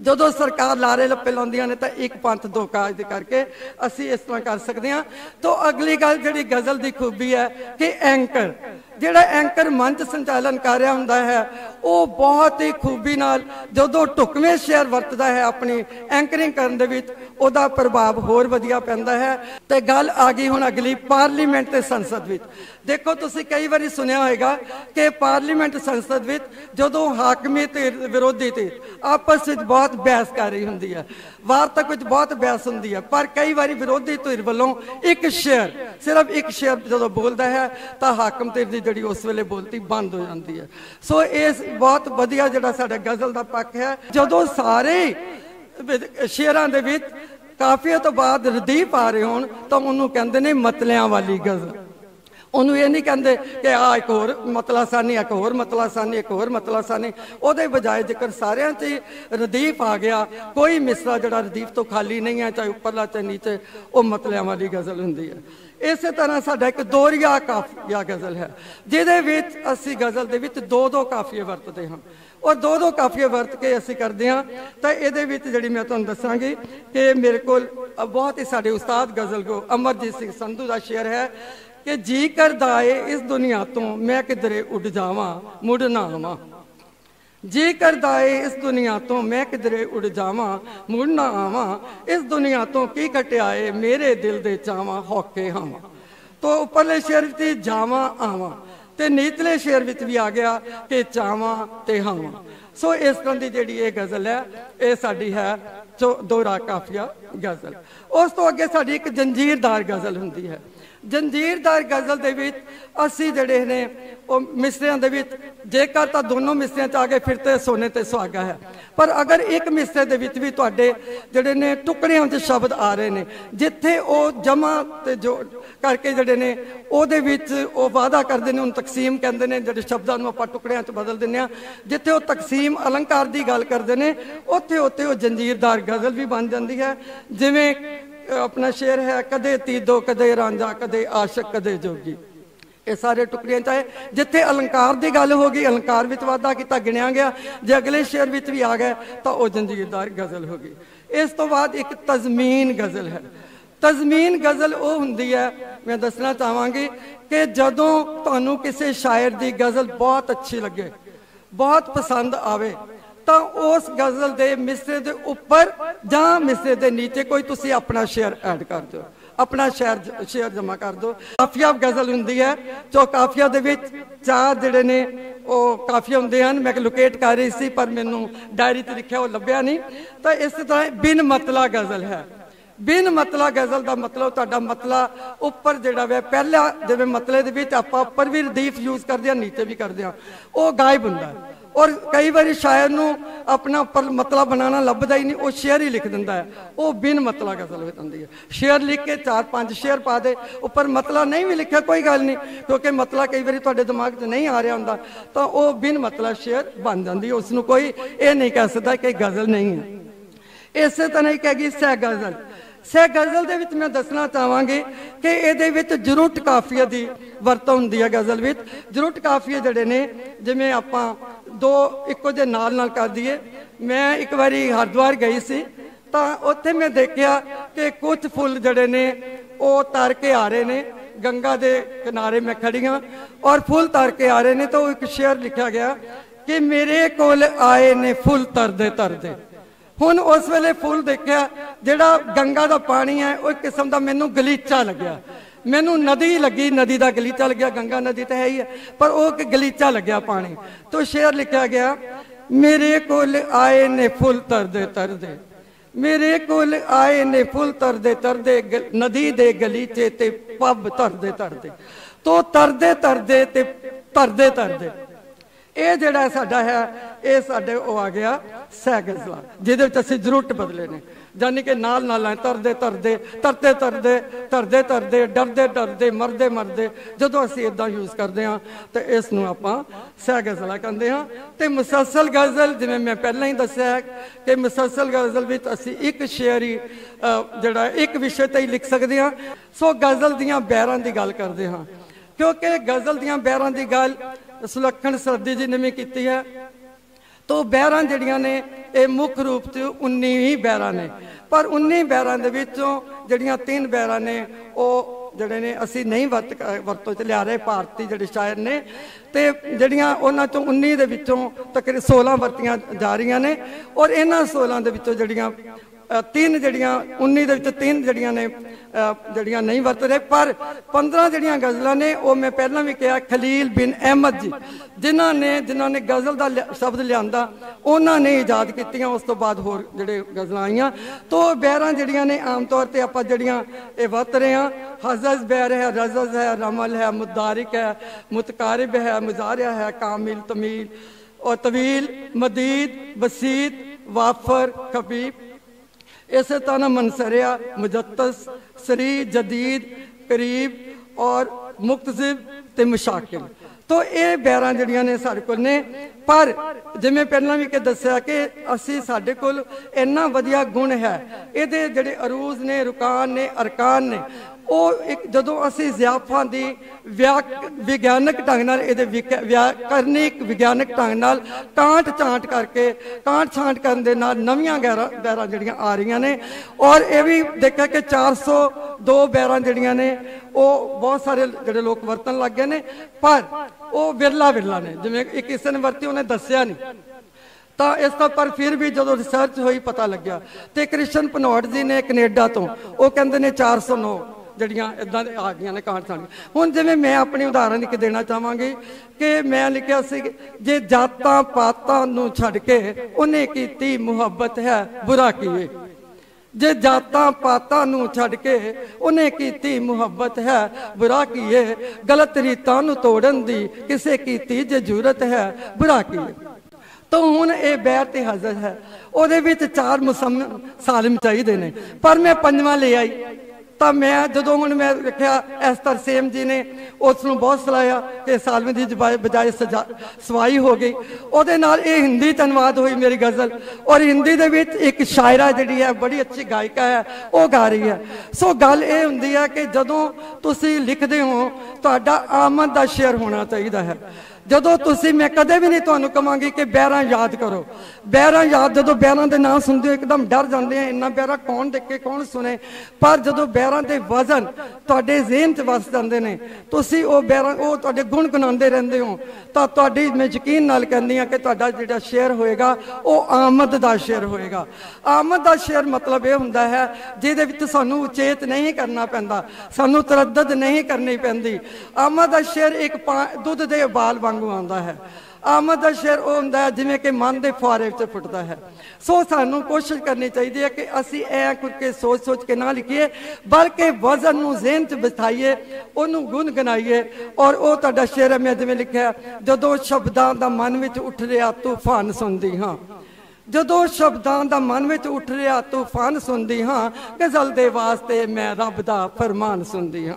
ਜਦੋਂ ਸਰਕਾਰ ਲਾਰੇ ਲੱਪੇ ਲਾਉਂਦੀਆਂ ਨੇ ਤਾਂ ਇੱਕ ਪੰਥ ਦੋ ਕਾਜ ਦੇ ਕਰਕੇ ਅਸੀਂ ਇਸ ਤਰ੍ਹਾਂ ਕਰ ਸਕਦੇ ਹਾਂ। ਤੋਂ ਅਗਲੀ ਗੱਲ ਜਿਹੜੀ ਗਜ਼ਲ ਦੀ ਖੂਬੀ ਹੈ ਕਿ ਐਂਕਰ। ਜਿਹੜਾ ਐਂਕਰ ਮੰਚ ਸੰਚਾਲਨ ਕਰ ਰਿਹਾ ਹੁੰਦਾ ਹੈ, ਉਹ ਬਹੁਤ ਹੀ ਖੂਬੀ ਨਾਲ ਜਦੋਂ ਢੁਕਵੇਂ ਸ਼ੇਅਰ ਵਰਤਦਾ ਹੈ ਆਪਣੀ ਐਂਕਰਿੰਗ ਕਰਨ ਦੇ ਵਿੱਚ, ਉਹਦਾ ਪ੍ਰਭਾਵ ਹੋਰ ਵਧੀਆ ਪੈਂਦਾ ਹੈ। ਤੇ ਗੱਲ ਆ ਗਈ ਹੁਣ ਅਗਲੀ ਪਾਰਲੀਮੈਂਟ ਤੇ ਸੰਸਦ ਵਿੱਚ। ਦੇਖੋ, ਤੁਸੀਂ ਕਈ ਵਾਰੀ ਸੁਣਿਆ ਹੋਵੇਗਾ ਕਿ ਪਾਰਲੀਮੈਂਟ ਸੰਸਦ ਵਿੱਚ ਜਦੋਂ ਹਾਕਮੀ ਤੇ ਵਿਰੋਧੀ ਤੇ ਆਪਸ ਵਿੱਚ ਬਹੁਤ ਬਹਿਸ ਕਰ ਰਹੀ ਹੁੰਦੀ ਹੈ। ਵਾਰਤਕ ਵਿੱਚ ਬਹੁਤ ਬਹਿਸ ਹੁੰਦੀ ਹੈ, ਪਰ ਕਈ ਵਾਰੀ ਵਿਰੋਧੀ ਧਿਰ ਵੱਲੋਂ ਇੱਕ ਸ਼ੇਰ, ਸਿਰਫ ਇੱਕ ਸ਼ੇਰ ਜਦੋਂ ਬੋਲਦਾ ਹੈ, ਤਾਂ ਹਾਕਮ ਧਿਰ ਦੀ ਜਿਹੜੀ ਉਸ ਵੇਲੇ ਬੋਲਤੀ ਬੰਦ ਹੋ ਜਾਂਦੀ ਹੈ। ਸੋ ਇਸ ਬਹੁਤ ਵਧੀਆ ਜਿਹੜਾ ਸਾਡਾ ਗਜ਼ਲ ਦਾ ਪੱਖ ਹੈ, ਜਦੋਂ ਸਾਰੇ ਸ਼ੇਰਾਂ ਦੇ ਵਿੱਚ ਕਾਫੀਆਂ ਤੋਂ ਬਾਅਦ ਰਦੀਪ ਆ ਰਹੇ ਹੋਣ, ਤਾਂ ਉਹਨੂੰ ਕਹਿੰਦੇ ਨੇ ਮਤਲਿਆਂ ਵਾਲੀ ਗਜ਼ਲ। ਉਹਨੂੰ ਇਹ ਨਹੀਂ ਕਹਿੰਦੇ ਕਿ ਆ ਇੱਕ ਹੋਰ ਮਤਲਾ ਸਾਨੀ, ਇੱਕ ਹੋਰ ਮਤਲਾ ਸਾਨੀ, ਇੱਕ ਹੋਰ ਮਤਲਾ ਸਾਨੀ। ਉਹਦੇ ਬਜਾਏ ਜ਼ਿਕਰ ਸਾਰਿਆਂ ਤੇ ਰਦੀਫ ਆ ਗਿਆ, ਕੋਈ ਮਿਸਰਾ ਜਿਹੜਾ ਰਦੀਫ ਤੋਂ ਖਾਲੀ ਨਹੀਂ ਹੈ, ਚਾਹੇ ਉੱਪਰਲਾ ਚਾਹੇ ਨੀਚੇ, ਉਹ ਮਤਲਿਆਂ ਵਾਲੀ ਗਜ਼ਲ ਹੁੰਦੀ ਹੈ। ਇਸੇ ਤਰ੍ਹਾਂ ਸਾਡਾ ਇੱਕ ਦੋਰੀਆ ਕਾਫੀਆ ਗਜ਼ਲ ਹੈ, ਜਿਹਦੇ ਵਿੱਚ ਅਸੀਂ ਗਜ਼ਲ ਦੇ ਵਿੱਚ ਦੋ ਦੋ ਕਾਫੀਏ ਵਰਤਦੇ ਹਾਂ। ਔਰ ਦੋ ਦੋ ਕਾਫੀਏ ਵਰਤ ਕੇ ਅਸੀਂ ਕਰਦੇ ਹਾਂ, ਤਾਂ ਇਹਦੇ ਵਿੱਚ ਜਿਹੜੀ ਮੈਂ ਤੁਹਾਨੂੰ ਦੱਸਾਂਗੀ ਕਿ ਮੇਰੇ ਕੋਲ ਬਹੁਤ ਹੀ ਸਾਡੇ ਉਸਤਾਦ ਗਜ਼ਲ ਗੋ ਅਮਰਜੀਤ ਸਿੰਘ ਸੰਧੂ ਦਾ ਸ਼ੇਅਰ ਹੈ। ਕਿ ਜੀ ਕਰਦਾ ਏ ਇਸ ਦੁਨੀਆ ਤੋਂ, ਮੈਂ ਕਿਧਰੇ ਉੱਡ ਜਾਵਾਂ, ਮੁੜ ਨਾ ਆਵਾਂ। ਜੀ ਕਰਦਾ ਏ ਇਸ ਦੁਨੀਆ ਤੋਂ, ਮੈਂ ਕਿਧਰੇ ਉੱਡ ਜਾਵਾਂ, ਮੁੜ ਨਾ ਆਵਾਂ। ਇਸ ਦੁਨੀਆ ਤੋਂ ਕੀ ਘਟਿਆ ਏ, ਮੇਰੇ ਦਿਲ ਦੇ ਚਾਵਾਂ ਹੌਕੇ ਹਾਵਾਂ। ਤੋ ਉੱਪਰਲੇ ਸ਼ੇਰ ਵਿੱਚ ਜਾਵਾਂ, ਆਵਾਂ। ਤੇ ਨੀਚਲੇ ਸ਼ੇਰ ਵਿੱਚ ਵੀ ਆ ਗਿਆ ਕਿ ਚਾਵਾਂ ਤੇ ਹਾਵਾਂ। ਸੋ ਇਸ ਤਰ੍ਹਾਂ ਦੀ ਜਿਹੜੀ ਇਹ ਗਜ਼ਲ ਹੈ, ਇਹ ਸਾਡੀ ਹੈ ਦੋਰਾ ਕਾਫੀਆ ਗਜ਼ਲ। ਉਸ ਤੋਂ ਅੱਗੇ ਸਾਡੀ ਇੱਕ ਜੰਜੀਰਦਾਰ ਗਜ਼ਲ ਹੁੰਦੀ ਹੈ। ਜੰਜੀਰਦਾਰ ਗਜ਼ਲ ਦੇ ਵਿੱਚ ਅਸੀਂ ਜਿਹੜੇ ਨੇ, ਉਹ ਮਿਸਰਿਆਂ ਦੇ ਵਿੱਚ, ਜੇਕਰ ਤਾਂ ਦੋਨੋਂ ਮਿਸਰਿਆਂ ਚ ਆ ਗਏ ਫਿਰ ਤੇ ਸੋਨੇ ਤੇ ਸੁਹਾਗਾ ਹੈ। ਪਰ ਅਗਰ ਇੱਕ ਮਿਸਰੇ ਦੇ ਵਿੱਚ ਵੀ ਤੁਹਾਡੇ ਜਿਹੜੇ ਨੇ ਟੁਕੜਿਆਂ 'ਚ ਸ਼ਬਦ ਆ ਰਹੇ ਨੇ, ਜਿੱਥੇ ਉਹ ਜਮਾ ਤੇ ਜੋ ਕਰਕੇ ਜਿਹੜੇ ਨੇ, ਉਹਦੇ ਵਿੱਚ ਉਹ ਵਾਅਦਾ ਕਰਦੇ ਨੇ, ਉਹਨੂੰ ਤਕਸੀਮ ਕਹਿੰਦੇ ਨੇ, ਜਿਹੜੇ ਸ਼ਬਦਾਂ ਨੂੰ ਆਪਾਂ ਟੁਕੜਿਆਂ 'ਚ ਬਦਲ ਦਿੰਨੇ ਆ ਜਿੱਥੇ ਉਹ ਤਕਸੀਮ ਅਲੰਕਾਰ ਦੀ ਗੱਲ ਕਰਦੇ ਨੇ ਉੱਥੇ ਉੱਥੇ ਉਹ ਜੰਜੀਰਦਾਰ ਗਜ਼ਲ ਵੀ ਬਣ ਜਾਂਦੀ ਹੈ। ਜਿਵੇਂ ਆਪਣਾ ਸ਼ੇਰ ਹੈ, ਕਦੇ ਤੀਦੋ ਕਦੇ ਰਾਂਝਾ, ਕਦੇ ਆਸ਼ਕ, ਕਦੇ ਜੋਗੀ। ਇਹ ਸਾਰੇ ਟੁਕੜੀਆਂ ਚਾਹੇ ਜਿੱਥੇ ਅਲੰਕਾਰ ਦੀ ਗੱਲ ਹੋ ਗਈ, ਅਲੰਕਾਰ ਵਿੱਚ ਵਾਧਾ ਕੀਤਾ, ਗਿਣਿਆ ਗਿਆ। ਜੇ ਅਗਲੇ ਸ਼ੇਰ ਵਿੱਚ ਵੀ ਆ ਗਏ, ਤਾਂ ਉਹ ਜੰਜੀਰਦਾਰ ਗਜ਼ਲ ਹੋ ਗਈ। ਇਸ ਤੋਂ ਬਾਅਦ ਇੱਕ ਤਜ਼ਮੀਨ ਗਜ਼ਲ ਹੈ। ਤਜ਼ਮੀਨ ਗਜ਼ਲ ਉਹ ਹੁੰਦੀ ਹੈ, ਮੈਂ ਦੱਸਣਾ ਚਾਹਾਂਗੀ ਕਿ ਜਦੋਂ ਤੁਹਾਨੂੰ ਕਿਸੇ ਸ਼ਾਇਰ ਦੀ ਗਜ਼ਲ ਬਹੁਤ ਅੱਛੀ ਲੱਗੇ, ਬਹੁਤ ਪਸੰਦ ਆਵੇ ਤਾਂ ਉਸ ਗਜ਼ਲ ਦੇ ਮਿਸਰੇ ਦੇ ਉੱਪਰ ਜਾਂ ਮਿਸਰੇ ਦੇ ਨੀਚੇ ਕੋਈ ਤੁਸੀਂ ਆਪਣਾ ਸ਼ੇਅਰ ਐਡ ਕਰ ਦਿਓ। ਆਪਣਾ ਸ਼ੇਅਰ ਸ਼ੇਅਰ ਜਮ੍ਹਾਂ ਕਰ ਦਿਓ। ਕਾਫੀਆ ਗਜ਼ਲ ਹੁੰਦੀ ਹੈ, ਜੋ ਕਾਫੀਆ ਦੇ ਵਿੱਚ ਚਾਰ ਜਿਹੜੇ ਨੇ, ਉਹ ਕਾਫੀ ਹੁੰਦੇ ਹਨ। ਮੈਂ ਲੋਕੇਟ ਕਰ ਰਹੀ ਸੀ, ਪਰ ਮੈਨੂੰ ਡਾਇਰੀ ਤੇ ਲਿਖਿਆ ਉਹ ਲੱਭਿਆ ਨਹੀਂ। ਤਾਂ ਇਸ ਤਰ੍ਹਾਂ ਬਿਨ ਮਤਲਾ ਗਜ਼ਲ ਹੈ। ਬਿਨ ਮਤਲਾ ਗਜ਼ਲ ਦਾ ਮਤਲਬ ਤੁਹਾਡਾ ਮਤਲਾ ਉੱਪਰ ਜਿਹੜਾ ਵੇ, ਪਹਿਲਾ ਜਿਵੇਂ ਮਤਲੇ ਦੇ ਵਿੱਚ ਆਪਾਂ ਉੱਪਰ ਵੀ ਰਦੀਫ ਯੂਜ਼ ਕਰਦੇ ਹਾਂ, ਨੀਚੇ ਵੀ ਕਰਦੇ ਹਾਂ, ਉਹ ਗਾਇਬ ਹੁੰਦਾ ਔਰ ਕਈ ਵਾਰੀ ਸ਼ਾਇਰ ਨੂੰ ਆਪਣਾ ਉੱਪਰ ਮਤਲਾ ਬਣਾਉਣਾ ਲੱਭਦਾ ਹੀ ਨਹੀਂ, ਉਹ ਸ਼ੇਅਰ ਹੀ ਲਿਖ ਦਿੰਦਾ ਹੈ। ਉਹ ਬਿਨ ਮਤਲਾ ਗਜ਼ਲ ਹੋ ਜਾਂਦੀ ਹੈ। ਸ਼ੇਅਰ ਲਿਖ ਕੇ ਚਾਰ ਪੰਜ ਸ਼ੇਅਰ ਪਾ ਦੇ, ਉੱਪਰ ਮਤਲਾ ਨਹੀਂ ਵੀ ਲਿਖਿਆ ਕੋਈ ਗੱਲ ਨਹੀਂ, ਕਿਉਂਕਿ ਮਤਲਾ ਕਈ ਵਾਰੀ ਤੁਹਾਡੇ ਦਿਮਾਗ 'ਚ ਨਹੀਂ ਆ ਰਿਹਾ ਹੁੰਦਾ, ਤਾਂ ਉਹ ਬਿਨ ਮਤਲਾ ਸ਼ੇਅਰ ਬਣ ਜਾਂਦੀ ਹੈ। ਉਸ ਨੂੰ ਕੋਈ ਇਹ ਨਹੀਂ ਕਹਿ ਸਕਦਾ ਕਿ ਗਜ਼ਲ ਨਹੀਂ ਹੈ। ਇਸੇ ਤਰ੍ਹਾਂ ਹੀ ਕਹੇਗੀ ਸਹਿ ਗਜ਼ਲ। ਸਹਿ ਗਜ਼ਲ ਦੇ ਵਿੱਚ ਮੈਂ ਦੱਸਣਾ ਚਾਹਾਂਗੀ ਕਿ ਇਹਦੇ ਵਿੱਚ ਜਰੂਰਤ ਕਾਫੀਆ ਦੀ ਵਰਤੋਂ ਹੁੰਦੀ ਹੈ ਗਜ਼ਲ ਵਿੱਚ। ਜਰੂਰਤ ਕਾਫੀਏ ਜਿਹੜੇ ਨੇ, ਜਿਵੇਂ ਆਪਾਂ ਦੋ ਇੱਕੋ ਜਿਹੇ ਨਾਲ ਨਾਲ ਕਰ ਦਈਏ। ਮੈਂ ਇੱਕ ਵਾਰੀ ਹਰਦੁਆਰ ਗਈ ਸੀ, ਤਾਂ ਉੱਥੇ ਮੈਂ ਦੇਖਿਆ ਕਿ ਕੁਝ ਫੁੱਲ ਜਿਹੜੇ ਨੇ, ਉਹ ਤਰ ਕੇ ਆ ਰਹੇ ਨੇ। ਗੰਗਾ ਦੇ ਕਿਨਾਰੇ ਮੈਂ ਖੜੀਆਂ ਔਰ ਫੁੱਲ ਤਰ ਕੇ ਆ ਰਹੇ ਨੇ, ਤਾਂ ਉਹ ਇੱਕ ਸ਼ੇਰ ਲਿਖਿਆ ਗਿਆ ਕਿ ਮੇਰੇ ਕੋਲ ਆਏ ਨੇ ਫੁੱਲ ਤਰਦੇ ਤਰਦੇ। ਹੁਣ ਉਸ ਵੇਲੇ ਫੁੱਲ ਦੇਖਿਆ, ਜਿਹੜਾ ਗੰਗਾ ਦਾ ਪਾਣੀ ਹੈ, ਉਹ ਇੱਕ ਕਿਸਮ ਦਾ ਮੈਨੂੰ ਗਲੀਚਾ ਲੱਗਿਆ। ਮੈਨੂੰ ਨਦੀ ਲੱਗੀ, ਨਦੀ ਦਾ ਗਲੀਚਾ ਲੱਗਿਆ, ਗੰਗਾ ਨਦੀ ਤਾਂ ਹੈ ਹੀ ਹੈ, ਪਰ ਉਹ ਇੱਕ ਗਲੀਚਾ ਲੱਗਿਆ ਪਾਣੀ। ਤੋਂ ਸ਼ੇਰ ਲਿਖਿਆ ਗਿਆ, ਮੇਰੇ ਕੋਲ ਆਏ ਨੇ ਫੁੱਲ ਤਰਦੇ ਤਰਦੇ। ਮੇਰੇ ਕੋਲ ਆਏ ਨੇ ਫੁੱਲ ਤਰਦੇ ਤਰਦੇ ਨਦੀ ਦੇ ਗਲੀਚੇ ਤੇ ਪੱਬ ਤਰਦੇ ਤਰਦੇ। ਤੋ ਤਰਦੇ ਤਰਦੇ ਤੇ ਤਰਦੇ ਤਰਦੇ। ਇਹ ਜਿਹੜਾ ਸਾਡਾ ਹੈ, ਇਹ ਸਾਡੇ ਉਹ ਆ ਗਿਆ ਸੈਗਜ਼ਲਾ ਜਿਹਦੇ ਵਿੱਚ ਅਸੀਂ ਜ਼ਰੂਰਤ ਬਦਲੇ ਨੇ। ਜਾਨੀ ਕਿ ਨਾਲ ਨਾਲ ਤਰਦੇ ਤਰਦੇ ਤਰਤੇ ਤਰਦੇ ਤਰਦੇ ਤਰਦੇ, ਡਰਦੇ ਡਰਦੇ, ਮਰਦੇ ਮਰਦੇ, ਜਦੋਂ ਅਸੀਂ ਇਦਾਂ ਯੂਜ਼ ਕਰਦੇ ਹਾਂ, ਤੇ ਇਸ ਨੂੰ ਆਪਾਂ ਸਹਿ ਗਜ਼ਲਾ ਕਹਿੰਦੇ ਹਾਂ। ਤੇ ਮੁਸਲਸਲ ਗਜ਼ਲ, ਜਿਵੇਂ ਮੈਂ ਪਹਿਲਾਂ ਹੀ ਦੱਸਿਆ ਕਿ ਮੁਸਲਸਲ ਗਜ਼ਲ ਵਿੱਚ ਅਸੀਂ ਇੱਕ ਸ਼ੇਅਰ ਜਿਹੜਾ ਇੱਕ ਵਿਸ਼ੇ ਤੇ ਹੀ ਲਿਖ ਸਕਦੇ ਹਾਂ। ਸੋ ਗਜ਼ਲ ਦੀਆਂ ਬੈਰਾਂ ਦੀ ਗੱਲ ਕਰਦੇ ਹਾਂ। ਕਿਉਂਕਿ ਗਜ਼ਲ ਦੀਆਂ ਬੈਰਾਂ ਦੀ ਗੱਲ ਸੁਲੱਖਣ ਸਰਦੀ ਜੀ ਨੇ ਵੀ ਕੀਤੀ ਹੈ। ਤੋ ਬੈਰਾਂ ਜਿਹੜੀਆਂ ਨੇ, ਇਹ ਮੁੱਖ ਰੂਪ ਚ 19 ਹੀ ਬੈਰਾਂ ਨੇ। ਪਰ 19 ਬੈਰਾਂ ਦੇ ਵਿੱਚੋਂ ਜਿਹੜੀਆਂ ਤਿੰਨ ਬੈਰਾਂ ਨੇ, ਉਹ ਜਿਹੜੇ ਨੇ ਅਸੀਂ ਨਹੀਂ ਵਰਤ ਵਰਤੋਂ ਚ ਲਿਆ ਰਹੇ, ਭਾਰਤੀ ਜਿਹੜੇ ਸ਼ਾਇਰ ਨੇ। ਤੇ ਜਿਹੜੀਆਂ ਉਹਨਾਂ ਚੋਂ 19 ਦੇ ਵਿੱਚੋਂ ਤਕਰੀਬ 16 ਵਰਤੀਆਂ ਜਾ ਰਹੀਆਂ ਨੇ ਔਰ ਇਹਨਾਂ 16 ਦੇ ਵਿੱਚੋਂ ਜਿਹੜੀਆਂ ਤਿੰਨ ਜਿਹੜੀਆਂ 19 ਦੇ ਵਿੱਚ ਤਿੰਨ ਜਿਹੜੀਆਂ ਨੇ ਜਿਹੜੀਆਂ ਨਹੀਂ ਵਰਤ ਰਹੇ, ਪਰ 15 ਜਿਹੜੀਆਂ ਗਜ਼ਲਾਂ ਨੇ, ਉਹ ਮੈਂ ਪਹਿਲਾਂ ਵੀ ਕਿਹਾ, ਖਲੀਲ ਬਿਨ ਅਹਿਮਦ ਜੀ, ਜਿਨ੍ਹਾਂ ਨੇ ਜਿਨ੍ਹਾਂ ਨੇ ਗਜ਼ਲ ਦਾ ਸ਼ਬਦ ਲਿਆਂਦਾ, ਉਹਨਾਂ ਨੇ ਇਜਾਦ ਕੀਤੀਆਂ, ਉਸ ਤੋਂ ਬਾਅਦ ਹੋਰ ਜਿਹੜੇ ਗਜ਼ਲਾਂ ਆਈਆਂ, ਤੋਂ ਬੈਰਾਂ ਜਿਹੜੀਆਂ ਨੇ, ਆਮ ਤੌਰ ਤੇ ਆਪਾਂ ਜਿਹੜੀਆਂ ਇਹ ਵਰਤ ਰਹੇ ਹਾਂ, ਹਜ਼ਜ਼ ਬੈਰ ਹੈ, ਰਜ਼ਜ਼ ਹੈ, ਰਮਲ ਹੈ, ਮੁਦਾਰਿਕ ਹੈ, ਮੁਤਕਾਰਬ ਹੈ, ਮੁਜ਼ਾਰਿਆ ਹੈ, ਕਾਮਿਲ, ਤਮੀਲ, ਔਰ ਤਵੀਲ, ਮਦੀਦ ਵਸੀਤ ਵਾਫਰ, ਖਬੀਬ ਇਸੇ ਤਰ੍ਹਾਂ ਮਨਸਰਿਆ, ਮੁਜੱਤਸ, ਸਰੀ ਜਦੀਦ, ਕਰੀਬ ਔਰ ਮੁਕਤਜ਼ਿਬ ਤੇ ਮੁਸ਼ਾਕਿਲ। ਤੋਂ ਇਹ ਬੈਰਾਂ ਜਿਹੜੀਆਂ ਨੇ ਸਾਡੇ ਕੋਲ ਨੇ। ਪਰ ਜਿਵੇਂ ਪਹਿਲਾਂ ਵੀ ਕਿ ਦੱਸਿਆ ਕਿ ਅਸੀਂ ਸਾਡੇ ਕੋਲ ਇੰਨਾ ਵਧੀਆ ਗੁਣ ਹੈ। ਇਹਦੇ ਜਿਹੜੇ ਅਰੂਜ਼ ਨੇ, ਰੁਕਾਨ ਨੇ, ਅਰਕਾਨ ਨੇ ਉਹ ਇੱਕ ਜਦੋਂ ਅਸੀਂ ਜ਼ਿਆਫਾਂ ਦੀ ਵਿਗਿਆਨਕ ਢੰਗ ਨਾਲ ਇਹਦੇ ਵਿਆਕਰਨਿਕ ਵਿਗਿਆਨਕ ਢੰਗ ਨਾਲ ਕਾਂਟ ਚਾਂਟ ਕਰਕੇ, ਕਾਂਟ ਛਾਂਟ ਕਰਨ ਦੇ ਨਾਲ ਨਵੀਆਂ ਬੈਰਾਂ ਜਿਹੜੀਆਂ ਆ ਰਹੀਆਂ ਨੇ ਔਰ ਇਹ ਵੀ ਦੇਖਿਆ ਕਿ 402 ਬੈਰਾਂ ਜਿਹੜੀਆਂ ਨੇ, ਉਹ ਬਹੁਤ ਸਾਰੇ ਜਿਹੜੇ ਲੋਕ ਵਰਤਣ ਲੱਗ ਗਏ ਨੇ, ਪਰ ਉਹ ਵਿਰਲਾ ਵਿਰਲਾ ਨੇ, ਜਿਵੇਂ ਇੱਕ ਕਿਸੇ ਨੇ ਵਰਤੀ ਉਹਨੇ ਦੱਸਿਆ ਨਹੀਂ। ਤਾਂ ਇਸ ਤੋਂ ਪਰ ਫਿਰ ਵੀ ਜਦੋਂ ਰਿਸਰਚ ਹੋਈ ਪਤਾ ਲੱਗਿਆ ਤੇ ਕ੍ਰਿਸ਼ਨ ਪਨੋਟ ਜੀ ਨੇ ਕੈਨੇਡਾ ਤੋਂ, ਉਹ ਕਹਿੰਦੇ ਨੇ 409 ਜਿਹੜੀਆਂ ਇਦਾਂ ਦੇ ਆ ਗਈਆਂ ਨੇ ਕਾਂਟ ਹੁਣ ਜਿਵੇਂ ਮੈਂ ਆਪਣੀ ਉਦਾਹਰਨ ਇੱਕ ਦੇਣਾ ਚਾਹਾਂਗੀ ਕਿ ਮੈਂ ਲਿਖਿਆ ਸੀ ਜੇ ਜਾਤਾਂ ਪਾਤਾਂ ਨੂੰ ਛੱਡ ਕੇ ਉਹਨੇ ਕੀਤੀ ਮੁਹੱਬਤ ਹੈ, ਬੁਰਾ ਕੀਏ ਜੇ ਜਾਤਾਂ ਪਾਤਾਂ ਨੂੰ ਛੱਡ ਕੇ ਉਹਨੇ ਕੀਤੀ ਮੁਹੱਬਤ ਹੈ, ਬੁਰਾ ਕੀਏ ਗਲਤ ਰੀਤਾਂ ਨੂੰ ਤੋੜਨ ਦੀ ਕਿਸੇ ਕੀਤੀ ਜੇ ਜ਼ਰੂਰਤ ਹੈ, ਬੁਰਾ ਕੀਏ ਤਾਂ ਹੁਣ ਇਹ ਬੈਰ ਤੇ ਹਾਜ਼ਰ ਹੈ। ਉਹਦੇ ਵਿੱਚ ਚਾਰ ਮੁਸਮ ਸਾਲਮ ਚਾਹੀਦੇ ਨੇ। ਪਰ ਮੈਂ ਪੰਜਵਾਂ ਲੈ ਆਈ। ਤਾਂ ਮੈਂ ਜਦੋਂ ਹੁਣ ਮੈਂ ਰੱਖਿਆ ਇਸ ਤਰਸੇਮ ਜੀ ਨੇ ਉਸ ਨੂੰ ਬਹੁਤ ਸਲਾਇਆ ਕਿ ਸਾਲਵੇਂ ਦੀ ਬਜਾਏ ਸਵਾਈ ਹੋ ਗਈ। ਉਹਦੇ ਨਾਲ ਇਹ ਹਿੰਦੀ ਚ ਹੋਈ ਮੇਰੀ ਗਜ਼ਲ। ਔਰ ਹਿੰਦੀ ਦੇ ਵਿੱਚ ਇੱਕ ਸ਼ਾਇਰਾ ਜਿਹੜੀ ਹੈ, ਬੜੀ ਅੱਛੀ ਗਾਇਕਾ ਹੈ, ਉਹ ਗਾ ਰਹੀ ਹੈ। ਸੋ ਗੱਲ ਇਹ ਹੁੰਦੀ ਹੈ ਕਿ ਜਦੋਂ ਤੁਸੀਂ ਲਿਖਦੇ ਹੋ, ਤੁਹਾਡਾ ਆਮਦ ਦਾ ਸ਼ੇਅਰ ਹੋਣਾ ਚਾਹੀਦਾ ਹੈ। ਜਦੋਂ ਤੁਸੀਂ ਮੈਂ ਕਦੇ ਵੀ ਨਹੀਂ ਤੁਹਾਨੂੰ ਕਵਾਂਗੀ ਕਿ ਬਹਿਰਾਂ ਯਾਦ ਕਰੋ। ਬਹਿਰਾਂ ਯਾਦ ਜਦੋਂ ਬਹਿਰਾਂ ਦੇ ਨਾਂ ਸੁਣਦੇ ਹੋ, ਇੱਕਦਮ ਡਰ ਜਾਂਦੇ ਆ, ਇੰਨਾ ਬਹਿਰਾ ਕੌਣ ਦੇਖੇ, ਕੌਣ ਸੁਣੇ? ਪਰ ਜਦੋਂ ਬਹਿਰਾਂ ਦੇ ਵਜ਼ਨ ਤੁਹਾਡੇ ਜ਼ਿਹਨ 'ਚ ਵਸ ਜਾਂਦੇ ਨੇ, ਤੁਸੀਂ ਉਹ ਬਹਿਰਾਂ ਉਹ ਤੁਹਾਡੇ ਗੁਣ ਗੁਣਾਉਂਦੇ ਰਹਿੰਦੇ ਹੋ, ਤਾਂ ਤੁਹਾਡੀ ਮੈਂ ਯਕੀਨ ਨਾਲ ਕਹਿੰਦੀ ਆ ਕਿ ਤੁਹਾਡਾ ਜਿਹੜਾ ਸ਼ੇਰ ਹੋਏਗਾ, ਉਹ ਆਮਦ ਦਾ ਸ਼ੇਰ ਹੋਏਗਾ। ਆਮਦ ਦਾ ਸ਼ੇਰ ਮਤਲਬ ਇਹ ਹੁੰਦਾ ਹੈ, ਜਿਹਦੇ ਵਿੱਚ ਸਾਨੂੰ ਉਚੇਤ ਨਹੀਂ ਕਰਨਾ ਪੈਂਦਾ, ਸਾਨੂੰ ਤਰੱਦਦ ਨਹੀਂ ਕਰਨੀ ਪੈਂਦੀ। ਆਮਦ ਦਾ ਸ਼ੇਰ ਇੱਕ ਦੁੱਧ ਦੇ ਉਬਾਲ ਵਾਂਗੂ ਆਉਂਦਾ ਹੈ। ਆਮਦ ਦਾ ਸ਼ੇਰ ਉਹ ਹੁੰਦਾ ਜਿਵੇਂ ਕਿ ਮਨ ਦੇ ਫੁਆਰੇ ਵਿੱਚ ਫੁੱਟਦਾ ਹੈ। ਸੋ ਸਾਨੂੰ ਕੋਸ਼ਿਸ਼ ਕਰਨੀ ਚਾਹੀਦੀ ਹੈ ਕਿ ਅਸੀਂ ਐ ਕਰਕੇ ਸੋਚ ਸੋਚ ਕੇ ਨਾ ਲਿਖੀਏ, ਬਲਕਿ ਵਜ਼ਨ ਨੂੰ ਜ਼ਿਹਨ 'ਚ ਬਿਠਾਈਏ, ਉਹਨੂੰ ਗੁੰਗਣਾਈਏ ਔਰ ਉਹ ਤੁਹਾਡਾ ਸ਼ੇਰ ਮੈਂ ਜਿਵੇਂ ਲਿਖਿਆ, ਜਦੋਂ ਸ਼ਬਦਾਂ ਦਾ ਮਨ ਵਿੱਚ ਉੱਠ ਰਿਹਾ ਤੂਫਾਨ ਸੁਣਦੀ ਹਾਂ। ਜਦੋਂ ਸ਼ਬਦਾਂ ਦਾ ਮਨ ਵਿੱਚ ਉੱਠ ਰਿਹਾ ਤੂਫਾਨ ਸੁਣਦੀ ਹਾਂ, ਗਜ਼ਲ ਦੇ ਵਾਸਤੇ ਮੈਂ ਰੱਬ ਦਾ ਫਰਮਾਨ ਸੁਣਦੀ ਹਾਂ।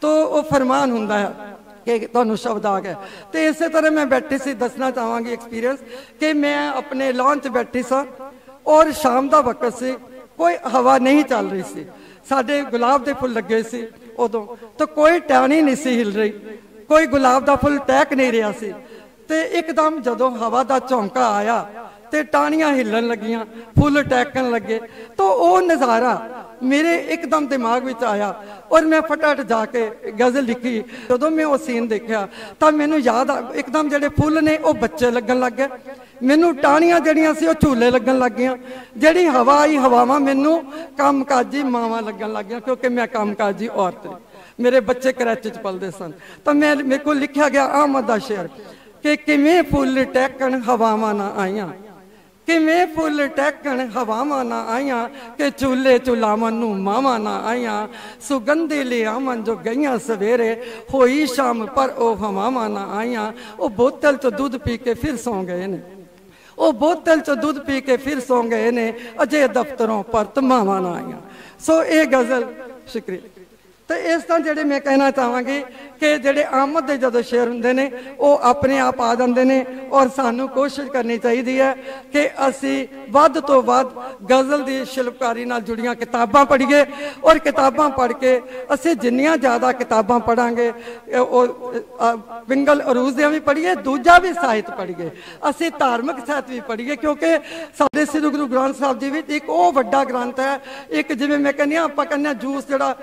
ਤੋ ਉਹ ਫਰਮਾਨ ਹੁੰਦਾ ਹੈ ਕਿ ਤੁਹਾਨੂੰ ਸ਼ਬਦ ਆ ਗਿਆ ਤੇ ਇਸੇ ਤਰ੍ਹਾਂ ਮੈਂ ਬੈਠੀ ਸੀ, ਦੱਸਣਾ ਚਾਹਾਂਗੀ ਐਕਸਪੀਰੀਅੰਸ ਕਿ ਮੈਂ ਆਪਣੇ ਲਾਂਚ 'ਚ ਬੈਠੀ ਸਾਂ ਔਰ ਸ਼ਾਮ ਦਾ ਵਕਤ ਸੀ, ਕੋਈ ਹਵਾ ਨਹੀਂ ਚੱਲ ਰਹੀ ਸੀ। ਸਾਡੇ ਗੁਲਾਬ ਦੇ ਫੁੱਲ ਲੱਗੇ ਸੀ ਉਦੋਂ, ਤਾਂ ਕੋਈ ਟਾਣੀ ਨਹੀਂ ਸੀ ਹਿਲ ਰਹੀ, ਕੋਈ ਗੁਲਾਬ ਦਾ ਫੁੱਲ ਟਹਿਕ ਨਹੀਂ ਰਿਹਾ ਸੀ। ਤੇ ਇੱਕਦਮ ਜਦੋਂ ਹਵਾ ਦਾ ਝੌਂਕਾ ਆਇਆ ਤੇ ਟਾਣੀਆਂ ਹਿੱਲਣ ਲੱਗੀਆਂ, ਫੁੱਲ ਟਹਿਕਣ ਲੱਗੇ, ਤਾਂ ਉਹ ਨਜ਼ਾਰਾ ਮੇਰੇ ਇੱਕਦਮ ਦਿਮਾਗ ਵਿੱਚ ਆਇਆ ਔਰ ਮੈਂ ਫਟਾਫਟ ਜਾ ਕੇ ਗਜ਼ਲ ਲਿਖੀ। ਜਦੋਂ ਮੈਂ ਉਹ ਸੀਨ ਦੇਖਿਆ, ਤਾਂ ਮੈਨੂੰ ਯਾਦ ਆ, ਇੱਕਦਮ ਜਿਹੜੇ ਫੁੱਲ ਨੇ, ਉਹ ਬੱਚੇ ਲੱਗਣ ਲੱਗ ਗਏ। ਮੈਨੂੰ ਟਾਣੀਆਂ ਜਿਹੜੀਆਂ ਸੀ, ਉਹ ਝੂਲੇ ਲੱਗਣ ਲੱਗ ਗਈਆਂ। ਜਿਹੜੀ ਹਵਾ ਆਈ, ਹਵਾਵਾਂ ਮੈਨੂੰ ਕੰਮਕਾਜੀ ਮਾਵਾਂ ਲੱਗਣ ਲੱਗ ਗਈਆਂ, ਕਿਉਂਕਿ ਮੈਂ ਕੰਮਕਾਜੀ ਔਰਤ ਮੇਰੇ ਬੱਚੇ ਕਰਾਚੀ ਚ ਪਲਦੇ ਸਨ। ਤਾਂ ਮੈਂ, ਮੇਰੇ ਕੋਲ ਲਿਖਿਆ ਗਿਆ ਆਮਦ ਦਾ ਸ਼ੇਰ ਕਿ ਕਿਵੇਂ ਫੁੱਲ ਟੈਕਣ ਹਵਾਵਾਂ ਨਾ ਆਈਆਂ। ਕਿਵੇਂ ਫੁੱਲ ਟੈਕਣ, ਹਵਾਵਾਂ ਨਾ ਆਈਆਂ, ਕਿ ਚੁੱਲੇ ਚੁਲਾਵਨ ਨੂੰ ਮਾਵਾਂ ਨਾ ਆਈਆਂ। ਸੁਗੰਧੀ ਲਿਆਵਨ ਜੋ ਗਈਆਂ ਸਵੇਰੇ, ਹੋਈ ਸ਼ਾਮ ਪਰ ਉਹ ਹਵਾਵਾਂ ਨਾ ਆਈਆਂ। ਉਹ ਬੋਤਲ ਤੋਂ ਦੁੱਧ ਪੀ ਕੇ ਫਿਰ ਸੌਂ ਗਏ ਨੇ। ਉਹ ਬੋਤਲ ਚ ਦੁੱਧ ਪੀ ਕੇ ਫਿਰ ਸੌਂ ਗਏ ਨੇ। ਅਜੇ ਦਫ਼ਤਰੋਂ ਪਰਤ ਮਾਵਾਂ ਨਾ ਆਈਆਂ। ਸੋ ਇਹ ਗਜ਼ਲ, ਸ਼ੁਕਰੀਆ। ਤੇ ਇਸ ਤਰ੍ਹਾਂ ਜਿਹੜੇ ਮੈਂ ਕਹਿਣਾ ਚਾਹਾਂਗੀ ਕਿ ਜਿਹੜੇ ਆਮਦ ਦੇ ਜਦੋਂ ਸ਼ੇਰ ਹੁੰਦੇ ਨੇ, ਉਹ ਆਪਣੇ ਆਪ ਆ ਜਾਂਦੇ ਨੇ ਔਰ ਸਾਨੂੰ ਕੋਸ਼ਿਸ਼ ਕਰਨੀ ਚਾਹੀਦੀ ਹੈ ਕਿ ਅਸੀਂ ਵੱਧ ਤੋਂ ਵੱਧ ਗਜ਼ਲ ਦੀ ਸ਼ਿਲਪਕਾਰੀ ਨਾਲ ਜੁੜੀਆਂ ਕਿਤਾਬਾਂ ਪੜ੍ਹੀਏ ਔਰ ਕਿਤਾਬਾਂ ਪੜ੍ਹ ਕੇ ਅਸੀਂ ਜਿੰਨੀਆਂ ਜ਼ਿਆਦਾ ਕਿਤਾਬਾਂ ਪੜਾਂਗੇ ਉਹ ਵਿੰਗਲ ਅਰੂਜ਼ ਦੀਆਂ ਵੀ ਪੜ੍ਹੀਏ, ਦੂਜਾ ਵੀ ਸਾਹਿਤ ਪੜ੍ਹੀਏ। ਅਸੀਂ ਧਾਰਮਿਕ ਸਾਹਿਤ ਵੀ ਪੜ੍ਹੀਏ ਕਿਉਂਕਿ ਸਾਡੇ ਸ੍ਰੀ ਗੁਰੂ ਗ੍ਰੰਥ ਸਾਹਿਬ ਜੀ ਵਿੱਚ ਇੱਕ ਉਹ ਵੱਡਾ ਗ੍ਰੰਥ ਹੈ, ਇੱਕ ਜਿਵੇਂ ਮੈਂ ਕਹਿੰਦੀ ਆ ਆਪਾਂ ਕਹਿੰਦੇ ਜੂਸ ਜਿਹੜਾ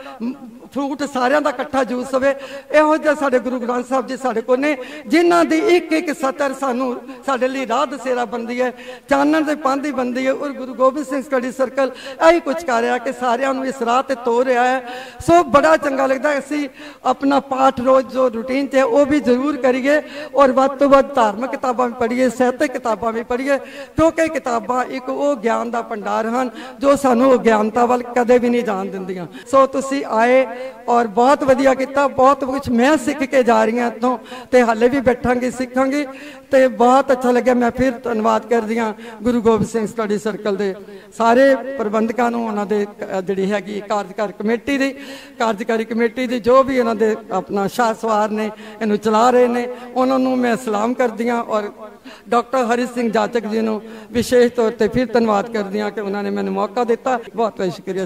ਫਰੂਟ ਸਾਰਿਆਂ ਦਾ ਇਕੱਠਾ ਜੂਸ ਹੋਵੇ। ਇਹੋ ਜਿਹਾ ਸਾਡੇ ਗੁਰੂ ਗ੍ਰੰਥ ਸਾਹਿਬ ਜੀ ਸਾਡੇ ਕੋਲ ਨੇ, ਜਿਨ੍ਹਾਂ ਦੀ ਇੱਕ ਇੱਕ ਸਤਰ ਸਾਨੂੰ ਸਾਡੇ ਲਈ ਰਾਹ ਦਸੇਰਾ ਬੰਦੀ ਹੈ, ਚਾਨਣ ਦੇ ਪੰਦੀ ਬੰਦੀ ਹੈ। ਔਰ ਗੁਰੂ ਗੋਬਿੰਦ ਸਿੰਘ ਸਟੱਡੀ ਸਰਕਲ ਇਹੀ ਕੁਝ ਕਰ ਰਿਹਾ ਕਿ ਸਾਰਿਆਂ ਨੂੰ ਇਸ ਰਾਹ ਤੇ ਤੋਰ ਰਿਹਾ ਹੈ। ਸੋ ਬੜਾ ਚੰਗਾ ਲੱਗਦਾ ਅਸੀਂ ਆਪਣਾ ਪਾਠ ਰੋਜ਼ ਜੋ ਰੁਟੀਨ ਤੇ ਉਹ ਵੀ ਜ਼ਰੂਰ ਕਰੀਏ। ਔਰ ਵੱਧ ਤੋਂ ਵੱਧ ਧਾਰਮਿਕ ਕਿਤਾਬਾਂ ਵੀ ਪੜ੍ਹੀਏ, ਸਾਹਿਤਕ ਕਿਤਾਬਾਂ ਵੀ ਪੜ੍ਹੀਏ ਕਿਉਂਕਿ ਕਿਤਾਬਾਂ ਇੱਕ ਉਹ ਗਿਆਨ ਦਾ ਭੰਡਾਰ ਹਨ, ਜੋ ਸਾਨੂੰ ਗਿਆਨਤਾ ਵੱਲ ਕਦੇ ਵੀ ਨਹੀਂ ਜਾਣ ਦਿੰਦੀਆਂ। ਸੋ ਤੁਸੀਂ ਆਏ ਔਰ ਬਹੁਤ ਵਧੀਆ ਕੀਤਾ, ਬਹੁਤ ਕੁਝ ਮੈਂ ਸਿੱਖ ਕੇ ਜਾ ਰਹੀ ਹਾਂ ਇੱਥੋਂ ਤੇ ਹਾਲੇ ਵੀ ਬੈਠਾਂਗੇ, ਸਿੱਖਾਂਗੇ ਤੇ ਬਹੁਤ ਅੱਛਾ ਲੱਗਿਆ। ਮੈਂ ਫਿਰ ਧੰਨਵਾਦ ਕਰਦੀ ਹਾਂ ਗੁਰੂ ਗੋਬਿੰਦ ਸਿੰਘ ਸਟੱਡੀ ਸਰਕਲ ਦੇ ਸਾਰੇ ਪ੍ਰਬੰਧਕਾਂ ਨੂੰ, ਉਹਨਾਂ ਦੇ ਜਿਹੜੀ ਹੈਗੀ ਕਾਰਜਕਾਰੀ ਕਮੇਟੀ ਦੀ, ਕਾਰਜਕਾਰੀ ਕਮੇਟੀ ਦੀ, ਜੋ ਵੀ ਇਹਨਾਂ ਦੇ ਆਪਣਾ ਸ਼ਾਹ ਸਵਾਰ ਨੇ, ਇਹਨੂੰ ਚਲਾ ਰਹੇ ਨੇ, ਉਹਨਾਂ ਨੂੰ ਮੈਂ ਸਲਾਮ ਕਰਦੀ ਹਾਂ ਔਰ ਡਾਕਟਰ ਹਰੀ ਸਿੰਘ ਜਾਚਕ ਜੀ ਨੂੰ ਵਿਸ਼ੇਸ਼ ਤੌਰ ਤੇ ਫਿਰ ਧੰਨਵਾਦ ਕਰਦੀ ਹਾਂ ਕਿ ਉਹਨਾਂ ਨੇ ਮੈਨੂੰ ਮੌਕਾ ਦਿੱਤਾ। ਬਹੁਤ ਬਹੁਤ ਸ਼ੁਕਰੀਆ।